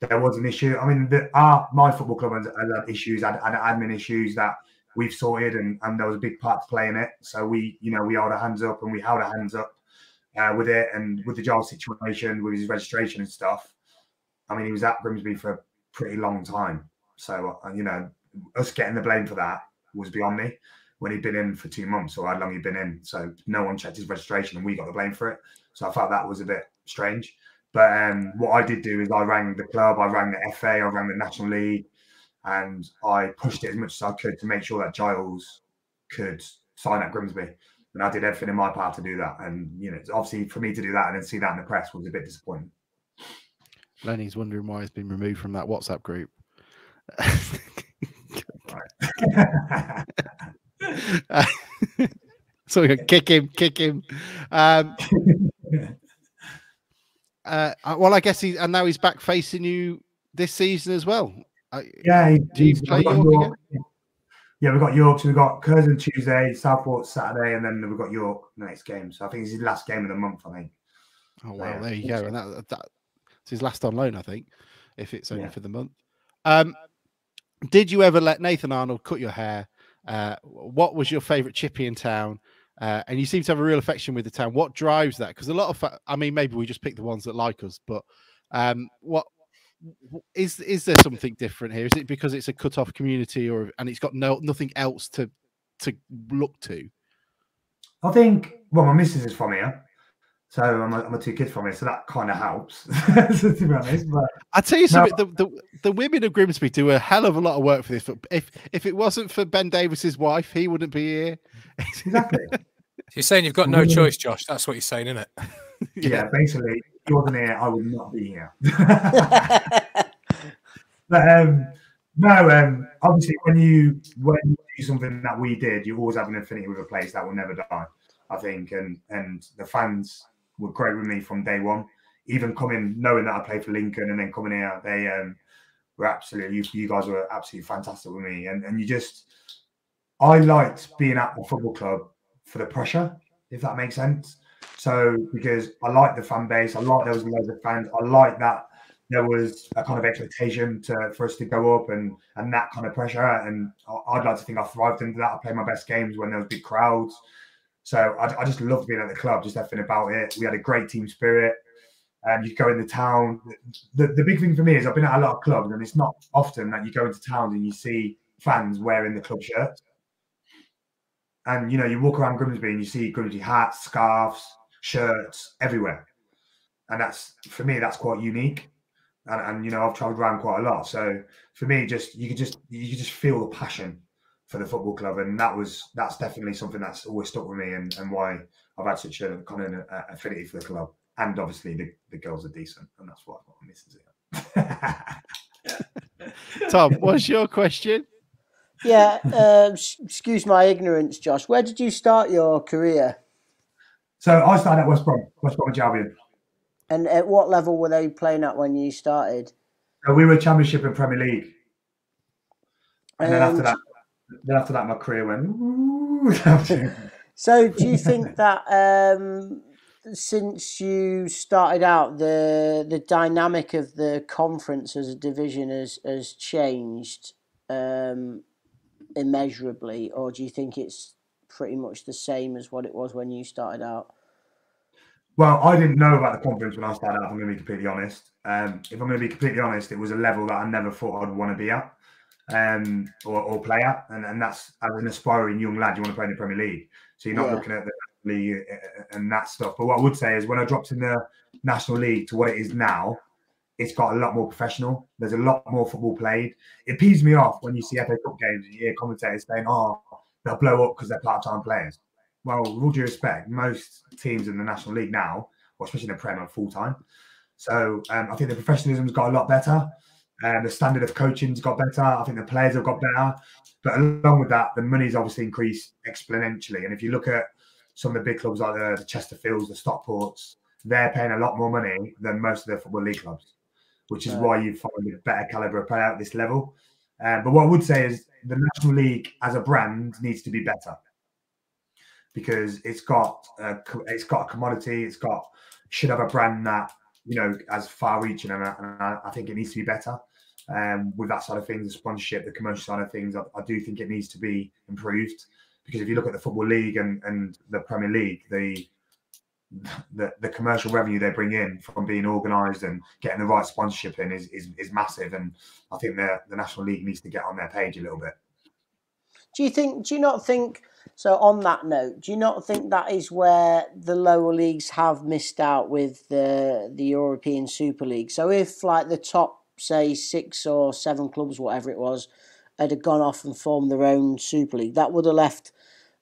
there was an issue. I mean, the, our my football club has had issues, had, had admin issues that we've sorted, and, and there was a big part to play in it. So we, you know, we held our hands up and we held our hands up uh, with it, and with the Giles situation, with his registration and stuff. I mean, he was at Grimsby for a pretty long time. So uh, you know, us getting the blame for that was beyond me when he'd been in for two months or how long he'd been in. So no one checked his registration and we got the blame for it. So I felt that was a bit strange. But um, what I did do is I rang the club, I rang the FA, I rang the National League, and I pushed it as much as I could to make sure that Giles could sign at Grimsby. And I did everything in my power to do that. And you know, obviously for me to do that and then see that in the press was a bit disappointing. Lenny's wondering why he's been removed from that WhatsApp group. (laughs) so we kick him, kick him. Um, (laughs) uh, well, I guess he and now he's back facing you this season as well. Yeah, he, do you play York, York Yeah, we've got York. So we've got Curzon Tuesday, Southport Saturday, and then we've got York the next game. So I think it's his last game of the month. I think. Oh wow, yeah. there you go. And that, that it's his last on loan, I think, if it's only yeah. for the month. Um, did you ever let Nathan Arnold cut your hair? Uh, what was your favourite chippy in town? Uh, and you seem to have a real affection with the town. What drives that? Because a lot of, I mean, maybe we just pick the ones that like us, but um, what is is there something different here? Is it because it's a cut off community, or and it's got no nothing else to to look to? I think. Well, my missus is from here, so I'm a, I'm a two kids from here, so that kind of helps. (laughs) to be honest, but I tell you something: no, the, the, the women of Grimsby do a hell of a lot of work for this. But if if it wasn't for Ben Davis's wife, he wouldn't be here. Exactly. (laughs) you're saying you've got no choice, Josh. That's what you're saying, isn't it? (laughs) yeah. yeah, basically, if he wasn't here, I would not be here. (laughs) (laughs) but um, no, um, obviously, when you when you do something that we did, you always have an affinity with a place that will never die. I think, and and the fans were great with me from day one. Even coming, knowing that I played for Lincoln, and then coming here, they um, were absolutely. You, you guys were absolutely fantastic with me, and and you just. I liked being at the football club for the pressure, if that makes sense. So because I like the fan base, I like there was loads of fans. I like that there was a kind of expectation to for us to go up and and that kind of pressure. And I'd like to think I thrived into that. I played my best games when there was big crowds. So I, I just loved being at the club, just everything about it. We had a great team spirit. Um, you go into town. The, the big thing for me is I've been at a lot of clubs, and it's not often that you go into towns and you see fans wearing the club shirt. And you know, you walk around Grimsby and you see Grimsby hats, scarves, shirts everywhere. And that's for me, that's quite unique. And, and you know, I've traveled around quite a lot. So for me, just you could just you could just feel the passion for the football club, and that was that's definitely something that's always stuck with me, and, and why I've had such a kind of an affinity for the club. And obviously, the, the girls are decent, and that's what I'm missing. (laughs) Tom, what's your question? Yeah, uh, excuse my ignorance, Josh. Where did you start your career? So I started at West Brom, West Bromwich Albion. And at what level were they playing at when you started? So we were Championship and Premier League. And, and then after that, then after that, my career went. (laughs) so, do you think that um, since you started out, the the dynamic of the conference as a division has has changed um, immeasurably, or do you think it's pretty much the same as what it was when you started out? Well, I didn't know about the conference when I started out. I'm going to be completely honest. Um, if I'm going to be completely honest, it was a level that I never thought I'd want to be at um, or, or play at, and, and that's as an aspiring young lad, you want to play in the Premier League. So you're not yeah. looking at the league uh, uh, and that stuff. But what I would say is when I dropped in the National League to what it is now, it's got a lot more professional. There's a lot more football played. It pees me off when you see FA Cup games and you hear commentators saying, "Oh, they'll blow up because they're part-time players." Well, with all due respect, most teams in the National League now, or especially in the Premier, are full-time. So um, I think the professionalism's got a lot better. And the standard of coaching's got better. I think the players have got better. But along with that, the money's obviously increased exponentially. And if you look at some of the big clubs like the, the Chesterfields, the Stockports, they're paying a lot more money than most of the football league clubs, which is Right. why you find a better caliber of player at this level. Um, but what I would say is the National League as a brand needs to be better because it's got a, it's got a commodity. It's got should have a brand that you know as far-reaching, and, I, and I, I think it needs to be better. Um, with that side of things, the sponsorship, the commercial side of things, I, I do think it needs to be improved because if you look at the football league and, and the Premier League, the the, the commercial revenue they bring in from being organised and getting the right sponsorship in is, is, is massive. And I think the, the National League needs to get on their page a little bit. Do you think? Do you not think? So on that note, do you not think that is where the lower leagues have missed out with the the European Super League? So if like the top, say six or seven clubs, whatever it was, had gone off and formed their own Super League, that would have left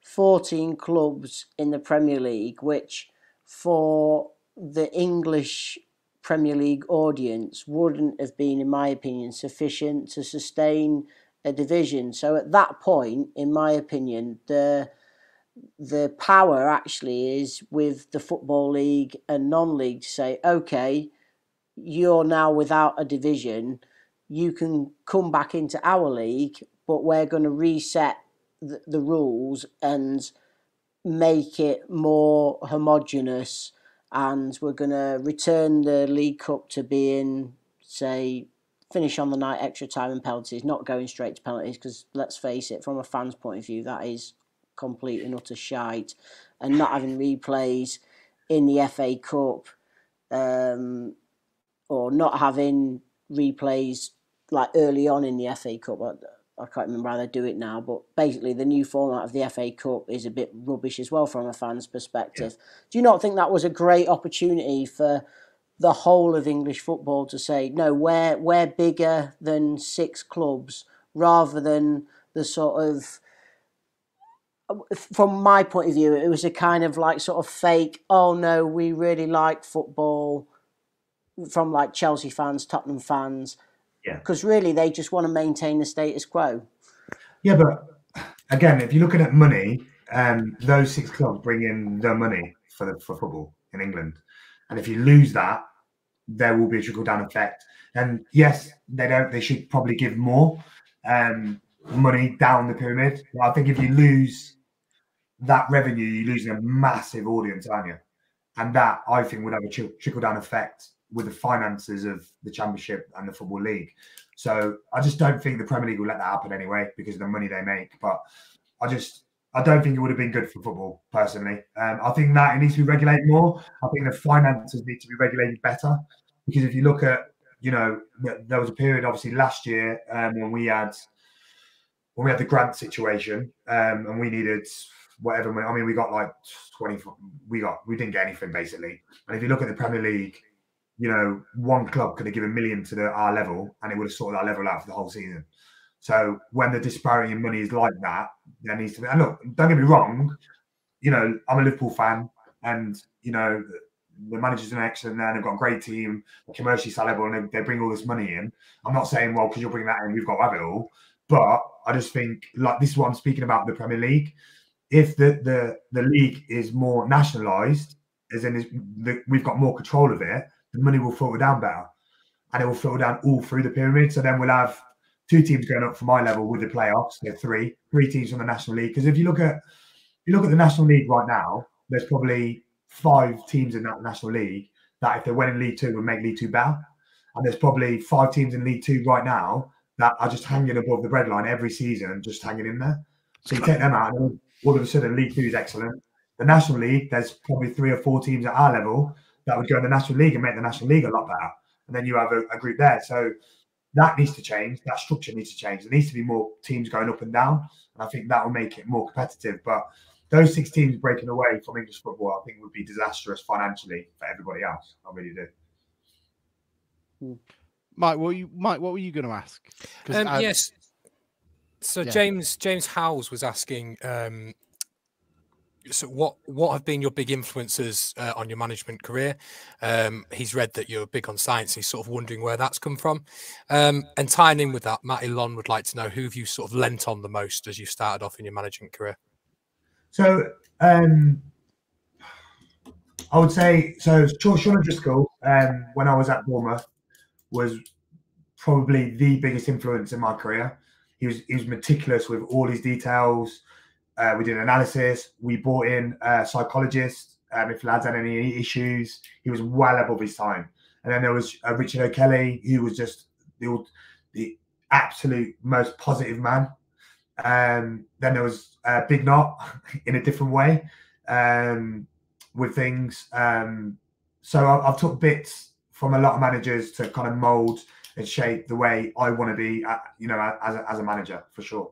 fourteen clubs in the Premier League, which for the English Premier League audience wouldn't have been, in my opinion, sufficient to sustain a division. So at that point, in my opinion, the the power actually is with the football league and non-league to say, okay, you're now without a division. You can come back into our league, but we're going to reset the, the rules and make it more homogenous and we're going to return the league cup to being say finish on the night extra time and penalties not going straight to penalties because let's face it from a fan's point of view that is complete and utter shite and not having replays in the FA Cup um, or not having replays like early on in the FA Cup. I, can't remember how they do it now, but basically the new format of the FA Cup is a bit rubbish as well from a fan's perspective. Do you not think that was a great opportunity for the whole of English football to say, no, we're we're bigger than six clubs, rather than the sort of from my point of view, it was a kind of like sort of fake. Oh no, we really like football from like Chelsea fans, Tottenham fans, Yeah. because really they just want to maintain the status quo. Yeah, but again, if you're looking at money, um, those six clubs bring in the money for the for football in England, and if you lose that, there will be a trickle down effect. And yes, they don't. They should probably give more um, money down the pyramid. But I think if you lose that revenue, you're losing a massive audience, aren't you? And that I think would have a trickle down effect with the finances of the Championship and the Football League. So I just don't think the Premier League will let that happen anyway because of the money they make. But I just I don't think it would have been good for football personally. Um, I think that it needs to be regulated more. I think the finances need to be regulated better because if you look at you know there was a period obviously last year um, when we had when we had the grant situation um, and we needed whatever. I mean we got like twenty. We got we didn't get anything basically. And if you look at the Premier League you know, one club could have given a million to the our level and it would have sorted our level out for the whole season. So when the disparity in money is like that, there needs to be. And look, don't get me wrong, you know, I'm a Liverpool fan, and you know, the managers are excellent there. They've got a great team, commercially sellable, and they, they bring all this money in. I'm not saying, well, because you're bringing that in, we've got to have it all. But I just think, like, this is what I'm speaking about the Premier League. If the the the league is more nationalised, as in the, we've got more control of it, the money will filter down better and it will filter down all through the pyramid. So then we'll have two teams going up from my level with the playoffs. So three, three teams from the National League. Because if you look at if you look at the National League right now, there's probably five teams in that National League that if they went in League Two would make League Two better. And there's probably five teams in League Two right now that are just hanging above the breadline every season, just hanging in there. So you take them out, and all of a sudden League Two is excellent. The National League, there's probably three or four teams at our level that would go in the National League and make the National League a lot better. And then you have a, a group there. So that needs to change. That structure needs to change. There needs to be more teams going up and down. And I think that will make it more competitive. But those six teams breaking away from English football, I think would be disastrous financially for everybody else. I really do. Mike, what were you Mike, what were you going to ask? Um, yes. So yeah. James James Howells was asking, um, so what what have been your big influences uh, on your management career? Um, he's read that you're big on science. He's sort of wondering where that's come from. Um, and tying in with that, Matt Lon would like to know who have you sort of lent on the most as you started off in your management career? So um, I would say so. Sean O'Driscoll, um, when I was at Bournemouth, was probably the biggest influence in my career. He was he was meticulous with all his details. Uh, we did analysis. We brought in a psychologist um, if lads had any issues. He was well above his time. And then there was uh, Richard O'Kelly, who was just the the absolute most positive man. Um, then there was uh, Bignot (laughs) in a different way um, with things. Um, so I, I've took bits from a lot of managers to kind of mold and shape the way I want to be, uh, you know, as a, as a manager for sure.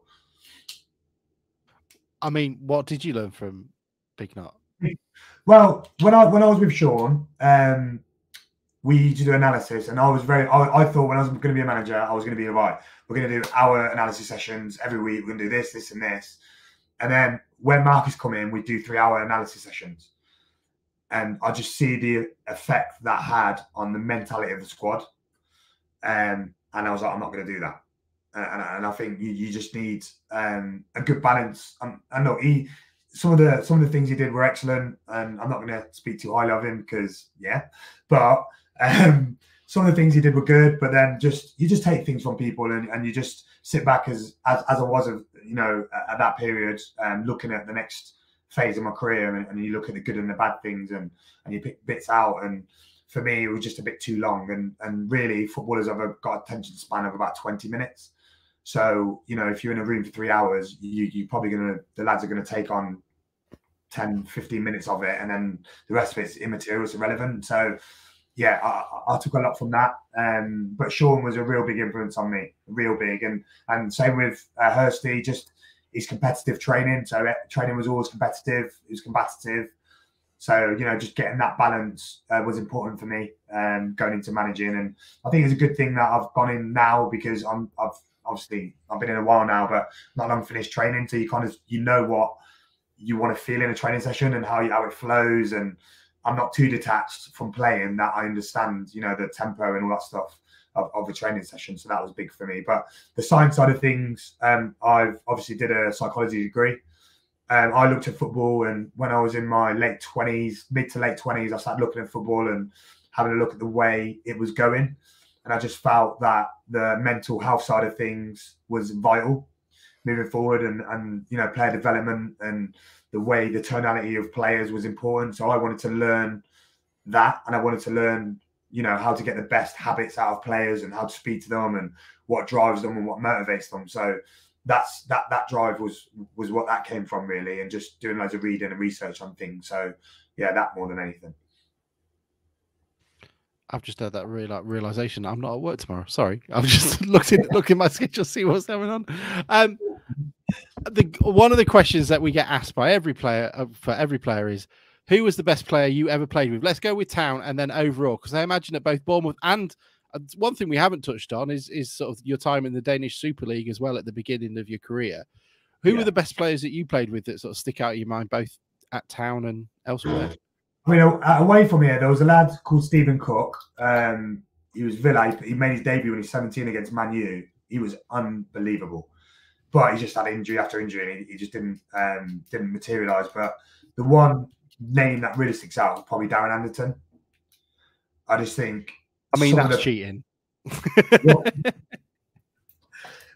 I mean, what did you learn from Bignot? Well, when I when I was with Sean, um, we used to do analysis, and I was very. I, I thought when I was going to be a manager, I was going to be right. We're going to do our analysis sessions every week. We're going to do this, this, and this. And then when Marcus come in, we do three-hour analysis sessions, and I just see the effect that had on the mentality of the squad. Um, and I was like, I'm not going to do that. And, and, I think you, you just need um, a good balance. Um, I know he some of the some of the things he did were excellent, and I'm not going to speak too highly of him because yeah, but um, some of the things he did were good. But then just you just take things from people and, and you just sit back as as, as I was, you know, at, at that period, um, looking at the next phase of my career, and, and, you look at the good and the bad things, and and you pick bits out. And for me, it was just a bit too long, and and really, footballers have got attention span of about 20 minutes. So, you know, if you're in a room for three hours, you, you're probably going to, the lads are going to take on 10, 15 minutes of it. And then the rest of it's immaterial, it's irrelevant. So, yeah, I, I took a lot from that. Um, but Sean was a real big influence on me, real big. And and same with uh, Hursty, just his competitive training. So uh, training was always competitive. He was competitive. So you know, just getting that balance uh, was important for me um, going into managing. And I think it's a good thing that I've gone in now because I'm I've obviously I've been in a while now, but not long finished training. So you kind of you know what you want to feel in a training session and how you, how it flows. And I'm not too detached from playing that I understand, you know, the tempo and all that stuff of, of a training session. So that was big for me. But the science side of things, um, I've obviously did a psychology degree. Um, I looked at football, and when I was in my late twenties, mid to late twenties, I started looking at football and having a look at the way it was going and I just felt that the mental health side of things was vital moving forward, and and you know player development and the way the tonality of players was important. So I wanted to learn that, and I wanted to learn you know how to get the best habits out of players and how to speak to them and what drives them and what motivates them. So that's that that drive was was what that came from really, and just doing loads of reading and research on things. So yeah, that more than anything. I've just had that real like, realization. I'm not at work tomorrow. Sorry, I'm just (laughs) looked looking looking my schedule, see what's going on. Um, the one of the questions that we get asked by every player uh, for every player is, who was the best player you ever played with? Let's go with town and then overall, because I imagine that both Bournemouth and uh, one thing we haven't touched on is is sort of your time in the Danish Super League as well at the beginning of your career. Who yeah. were the best players that you played with that sort of stick out in your mind, both at town and elsewhere? I mean, away from here, there was a lad called Stephen Cook. Um, he was Villa. He made his debut when he was 17 against Man U. He was unbelievable, but he just had injury after injury, and he, he just didn't um, didn't materialise. But the one name that really sticks out is probably Darren Anderton. I just think. I mean, that's the, cheating. (laughs)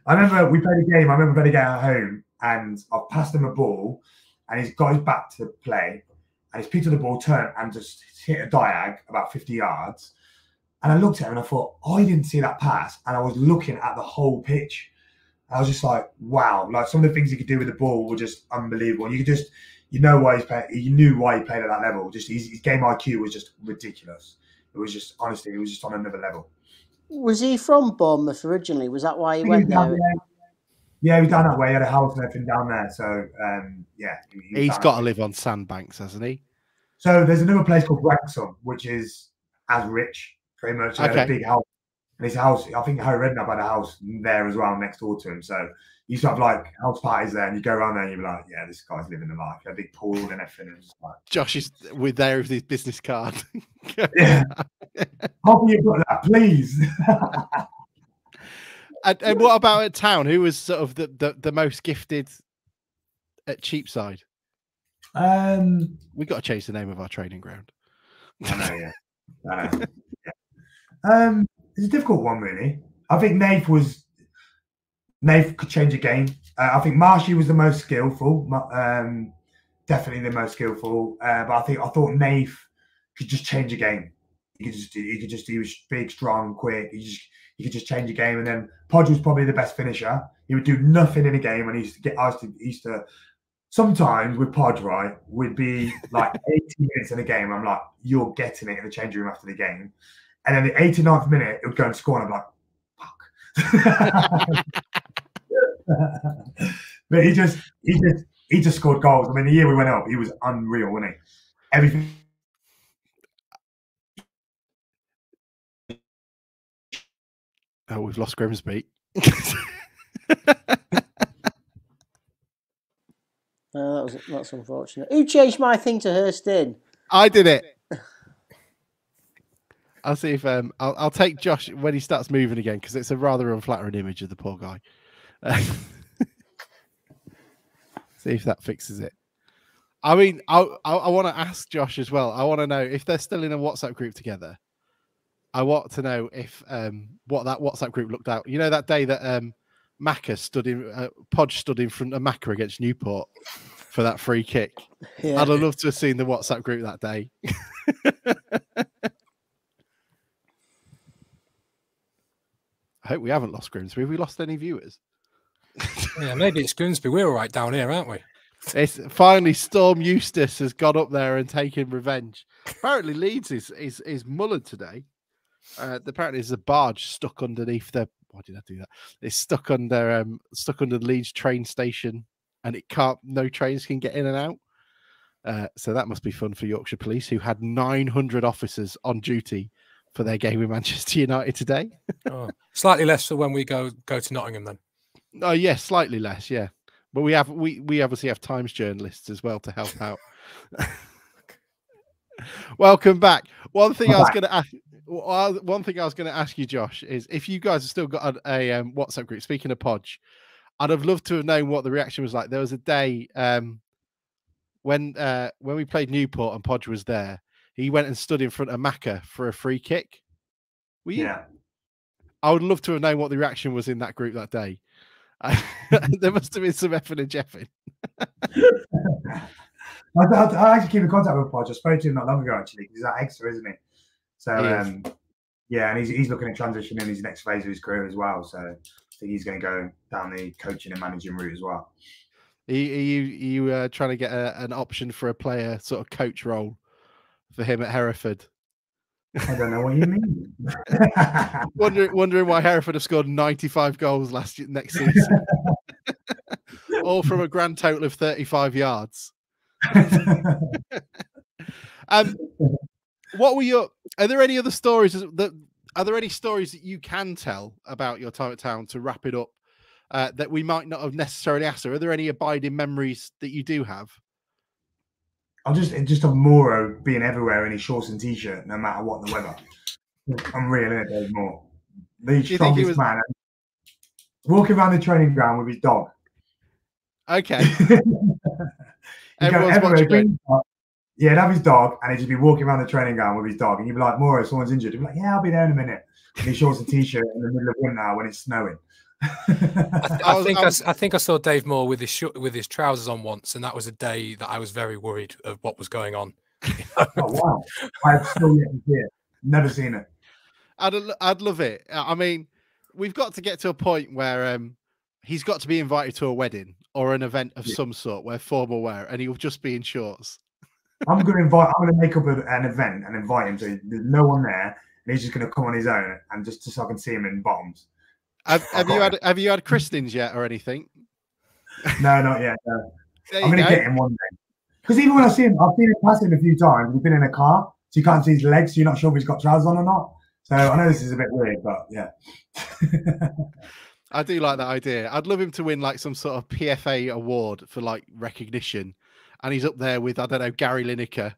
I remember we played a game. I remember playing a game at home, and I passed him a ball, and he's got his back to play and his the ball, turned and just hit a diag about 50 yards. And I looked at him and I thought, oh, I didn't see that pass. And I was looking at the whole pitch. I was just like, wow, like some of the things he could do with the ball were just unbelievable. And you could just, you know why he's playing, you knew why he played at that level. Just his, his game IQ was just ridiculous. It was just, honestly, it was just on another level. Was he from Bournemouth originally? Was that why he went there? Yeah, he's down that way. He had a house and everything down there. So um, yeah, he, has got to live on sandbanks, hasn't he? So there's another place called Wrexham, which is as rich, pretty much. He okay. had a big house. And his house, I think Harry Redknapp had a house there as well next door to him. So you used to have like house parties there, and you go around there and you're like, yeah, this guy's living the life. A big pool and everything. And like, Josh is with there with his business card. (laughs) yeah. Me put that, please. (laughs) And, and, what about at town? Who was sort of the, the, the most gifted at Cheapside? Um, we got to change the name of our training ground. I know, yeah. I know. (laughs) yeah. Um, it's a difficult one, really. I think Nath was Nath could change a game. Uh, I think Marshy was the most skillful, um, definitely the most skillful. Uh, but I think I thought Nath could just change a game. He could just he could just he was big, strong, quick. He just he could just change a game. And then Podge was probably the best finisher. He would do nothing in a game, and he used to get asked to, he used to sometimes with Podge, right, would be like (laughs) 80 minutes in a game. I'm like, you're getting it in the changing room after the game. And then the 89th minute, it would go and score, and I'm like, fuck. (laughs) but he just, he just, he just scored goals. I mean, the year we went up, he was unreal, wasn't he? Everything. Oh, we've lost Grimsby. (laughs) Uh, that was that's unfortunate. Who changed my thing to Hurston? I did it. (laughs) I'll see if um I'll I'll take Josh when he starts moving again because it's a rather unflattering image of the poor guy. (laughs) See if that fixes it. I mean, I I, I want to ask Josh as well. I want to know if they're still in a WhatsApp group together. I want to know if um what that WhatsApp group looked out. You know that day that um Macca stood in uh, Podge stood in front of Macca against Newport for that free kick. Yeah. I'd have loved to have seen the WhatsApp group that day. (laughs) I hope we haven't lost Grimsby. Have we lost any viewers? yeah, maybe it's Grimsby. We're all right down here, aren't we? It's finally Storm Eustace has got up there and taken revenge. Apparently, Leeds is is is mullered today. Uh, apparently, there's a barge stuck underneath the why did I do that? It's stuck under um stuck under the Leeds train station, and it can't. No trains can get in and out. Uh, so that must be fun for Yorkshire Police, who had 900 officers on duty for their game with (laughs) Manchester United today. oh, slightly less for when we go go to Nottingham, then. Oh yes, yeah, slightly less, yeah. But we have we we obviously have Times journalists as well to help out. (laughs) (laughs) Welcome back. One thing I was going to ask. One thing I was going to ask you, Josh, is if you guys have still got a, a um, WhatsApp group. Speaking of Podge, I'd have loved to have known what the reaction was like. There was a day um, when uh, when we played Newport and Podge was there. He went and stood in front of Macca for a free kick. Were you? Yeah. I would love to have known what the reaction was in that group that day. (laughs) there must have been some effing and jeffing. (laughs) I, I, I, actually keep in contact with Podge. I spoke to him not long ago, actually, he's at Exeter, isn't he? So, um, yeah, and he's, he's looking at transitioning in his next phase of his career as well. So, I think he's going to go down the coaching and managing route as well. Are you, are you, are you uh, trying to get a, an option for a player sort of coach role for him at Hereford? I don't know what you mean. (laughs) wondering, wondering why Hereford have scored 95 goals last year, next season, (laughs) all from a grand total of 35 yards. (laughs) um, what were your? Are there any other stories that? Are there any stories that you can tell about your time at town to wrap it up uh, that we might not have necessarily asked? Or are there any abiding memories that you do have? I'll just just of Moro being everywhere in his shorts and t-shirt, no matter what the weather. Unreal, isn't it, Dave Moore? The strongest was... man. Walking around the training ground with his dog. Okay. (laughs) Everyone's watching. Yeah, he'd have his dog, and he'd just be walking around the training ground with his dog, and you'd be like, "Moro, someone's injured." He'd be like, "Yeah, I'll be there in a minute." And he shorts a t-shirt in the middle of winter when it's snowing. I, (laughs) I, think I, I, think I saw Dave Moore with his sh- with his trousers on once, and that was a day that I was very worried of what was going on. (laughs) oh wow! I've still yet to see it. Never seen it. I'd I'd love it. I mean, we've got to get to a point where um, he's got to be invited to a wedding or an event of yeah. some sort where formal wear, and he'll just be in shorts. I'm going to invite. I'm going to make up a, an event and invite him. So there's no one there, and he's just going to come on his own, and just, just so I can see him in bottoms. Have, have you had Have you had christenings yet or anything? No, not yet. No. I'm going to get him one day. Because even when I see him, I've seen him passing a few times. He's been in a car, so you can't see his legs, so you're not sure if he's got trousers on or not. So I know this is a bit weird, but yeah. (laughs) I do like that idea. I'd love him to win like some sort of PFA award for like recognition, and he's up there with I don't know Gary Lineker,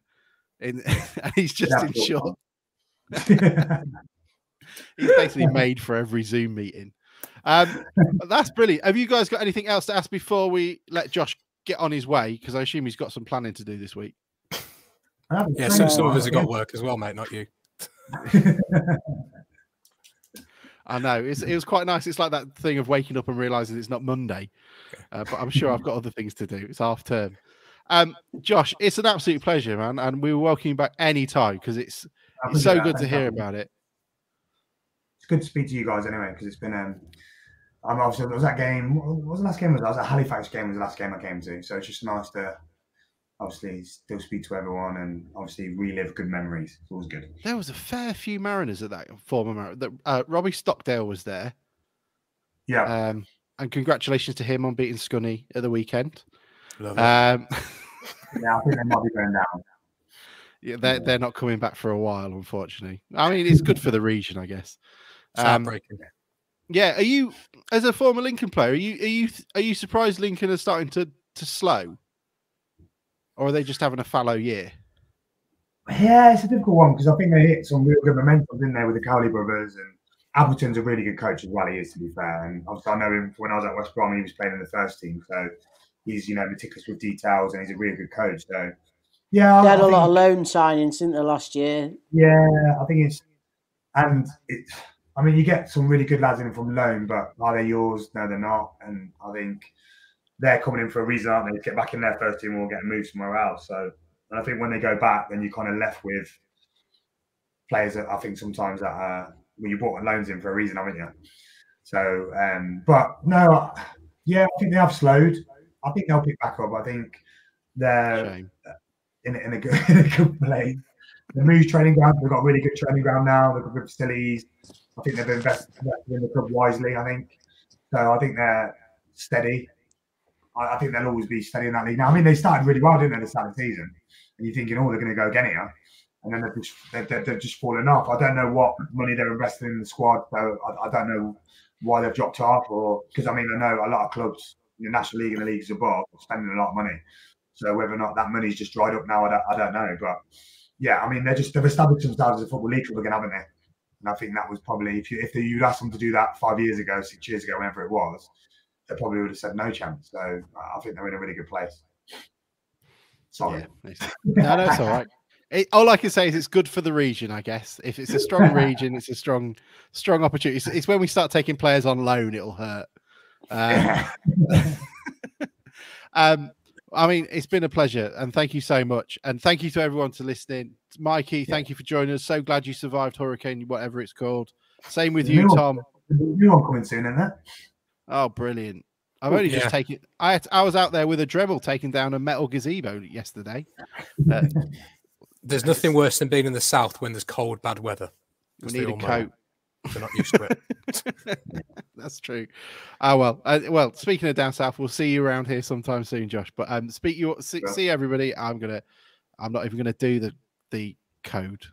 in (laughs) and he's just in short. he's basically (laughs) made for every Zoom meeting. Um, that's brilliant. Have you guys got anything else to ask before we let Josh get on his way? Because I assume he's got some planning to do this week. I have a Yeah, friend some, of some of mine- us have got work as well, mate, not you. (laughs) I know it's, it was quite nice. It's like that thing of waking up and realizing it's not Monday, uh, but I'm sure I've got other things to do. It's half term. Um, Josh, it's an absolute pleasure, man, and we welcome you back any-time because it's it's so good to hear about it. It's good to speak to you guys anyway because it's been. Um, I'm obviously there was that game. What was the last game? Was that was a Halifax game? Was the last game I came to. So it's just nice to obviously still speak to everyone and obviously relive good memories. It's always good. There was a fair few Mariners at that former Mariners. That uh, Robbie Stockdale was there, Yeah. um, and congratulations to him on beating Scunny at the weekend. Love it. Um, (laughs) yeah. I think they might be going down. yeah, they're they're not coming back for a while, unfortunately. I mean, it's good for the region, I guess. Um. Yeah, are you as a former Lincoln player? Are you are you are you surprised Lincoln are starting to to slow, or are they just having a fallow year? Yeah, it's a difficult one because I think they hit some real good momentum, didn't they, with the Cowley brothers and Appleton's a really good coach as well. He is, to be fair, and obviously I know him from when I was at West Brom. He was playing in the first team, so he's you know meticulous with details and he's a really good coach. So yeah, They I had a think- lot of loan signings, didn't they, last year? Yeah, I think it's and it. I mean, you get some really good lads in from loan, but are they yours? No, they're not. And I think they're coming in for a reason, aren't they? To get back in their first team or get moved somewhere else. So, and I think when they go back, then you're kind of left with players that I think sometimes that uh, well, you brought loans in for a reason, haven't you? So, um, but no, yeah, I think they have slowed. I think they'll pick back up. I think they're in, a- in a good (laughs) in a good place. The Moose training ground, they've got a really good training ground now. They've got good facilities. I think they've invested, invested in the club wisely. I think so. I think they're steady. I, I think they'll always be steady in that league. Now, I mean, they started really well, didn't they? The start of the season, and you're thinking, oh, they're going to go again here, and then they've just they've, they've, they've just fallen off. I don't know what money they're investing in the squad, so I, I don't know why they've dropped off, or because I mean, I know a lot of clubs the National League and the leagues above spending a lot of money. So whether or not that money's just dried up now, I don't, I don't know. But yeah, I mean, they're just they've established themselves as a football league club again, haven't they? And I think that was probably if you if you'd asked them to do that five years ago, six years ago, whenever it was, they probably would have said no chance. So uh, I think they're in a really good place. Sorry. Yeah, no, no, it's all right. (laughs) It, all I can say is it's good for the region, I guess. If it's a strong (laughs) region, it's a strong, strong opportunity. It's, it's when we start taking players on loan, it'll hurt. Um, (laughs) (laughs) um, I mean, it's been a pleasure, and thank you so much, and thank you to everyone to listening. Mikey, thank you for joining us. So glad you survived Hurricane, whatever it's called. Same with you. Tom. New one coming soon, isn't there? Oh, brilliant! I've only Yeah. just taken. I had- I was out there with a Dremel taking down a metal gazebo yesterday. Uh, (laughs) There's nothing worse than being in the south when there's cold, bad weather. we need a know. They're not used to it. (laughs) That's true. Oh well. Uh, well, speaking of down south, we'll see you around here sometime soon, Josh. But um, speak you see, Yeah. see everybody. I'm gonna. I'm not even gonna do the the code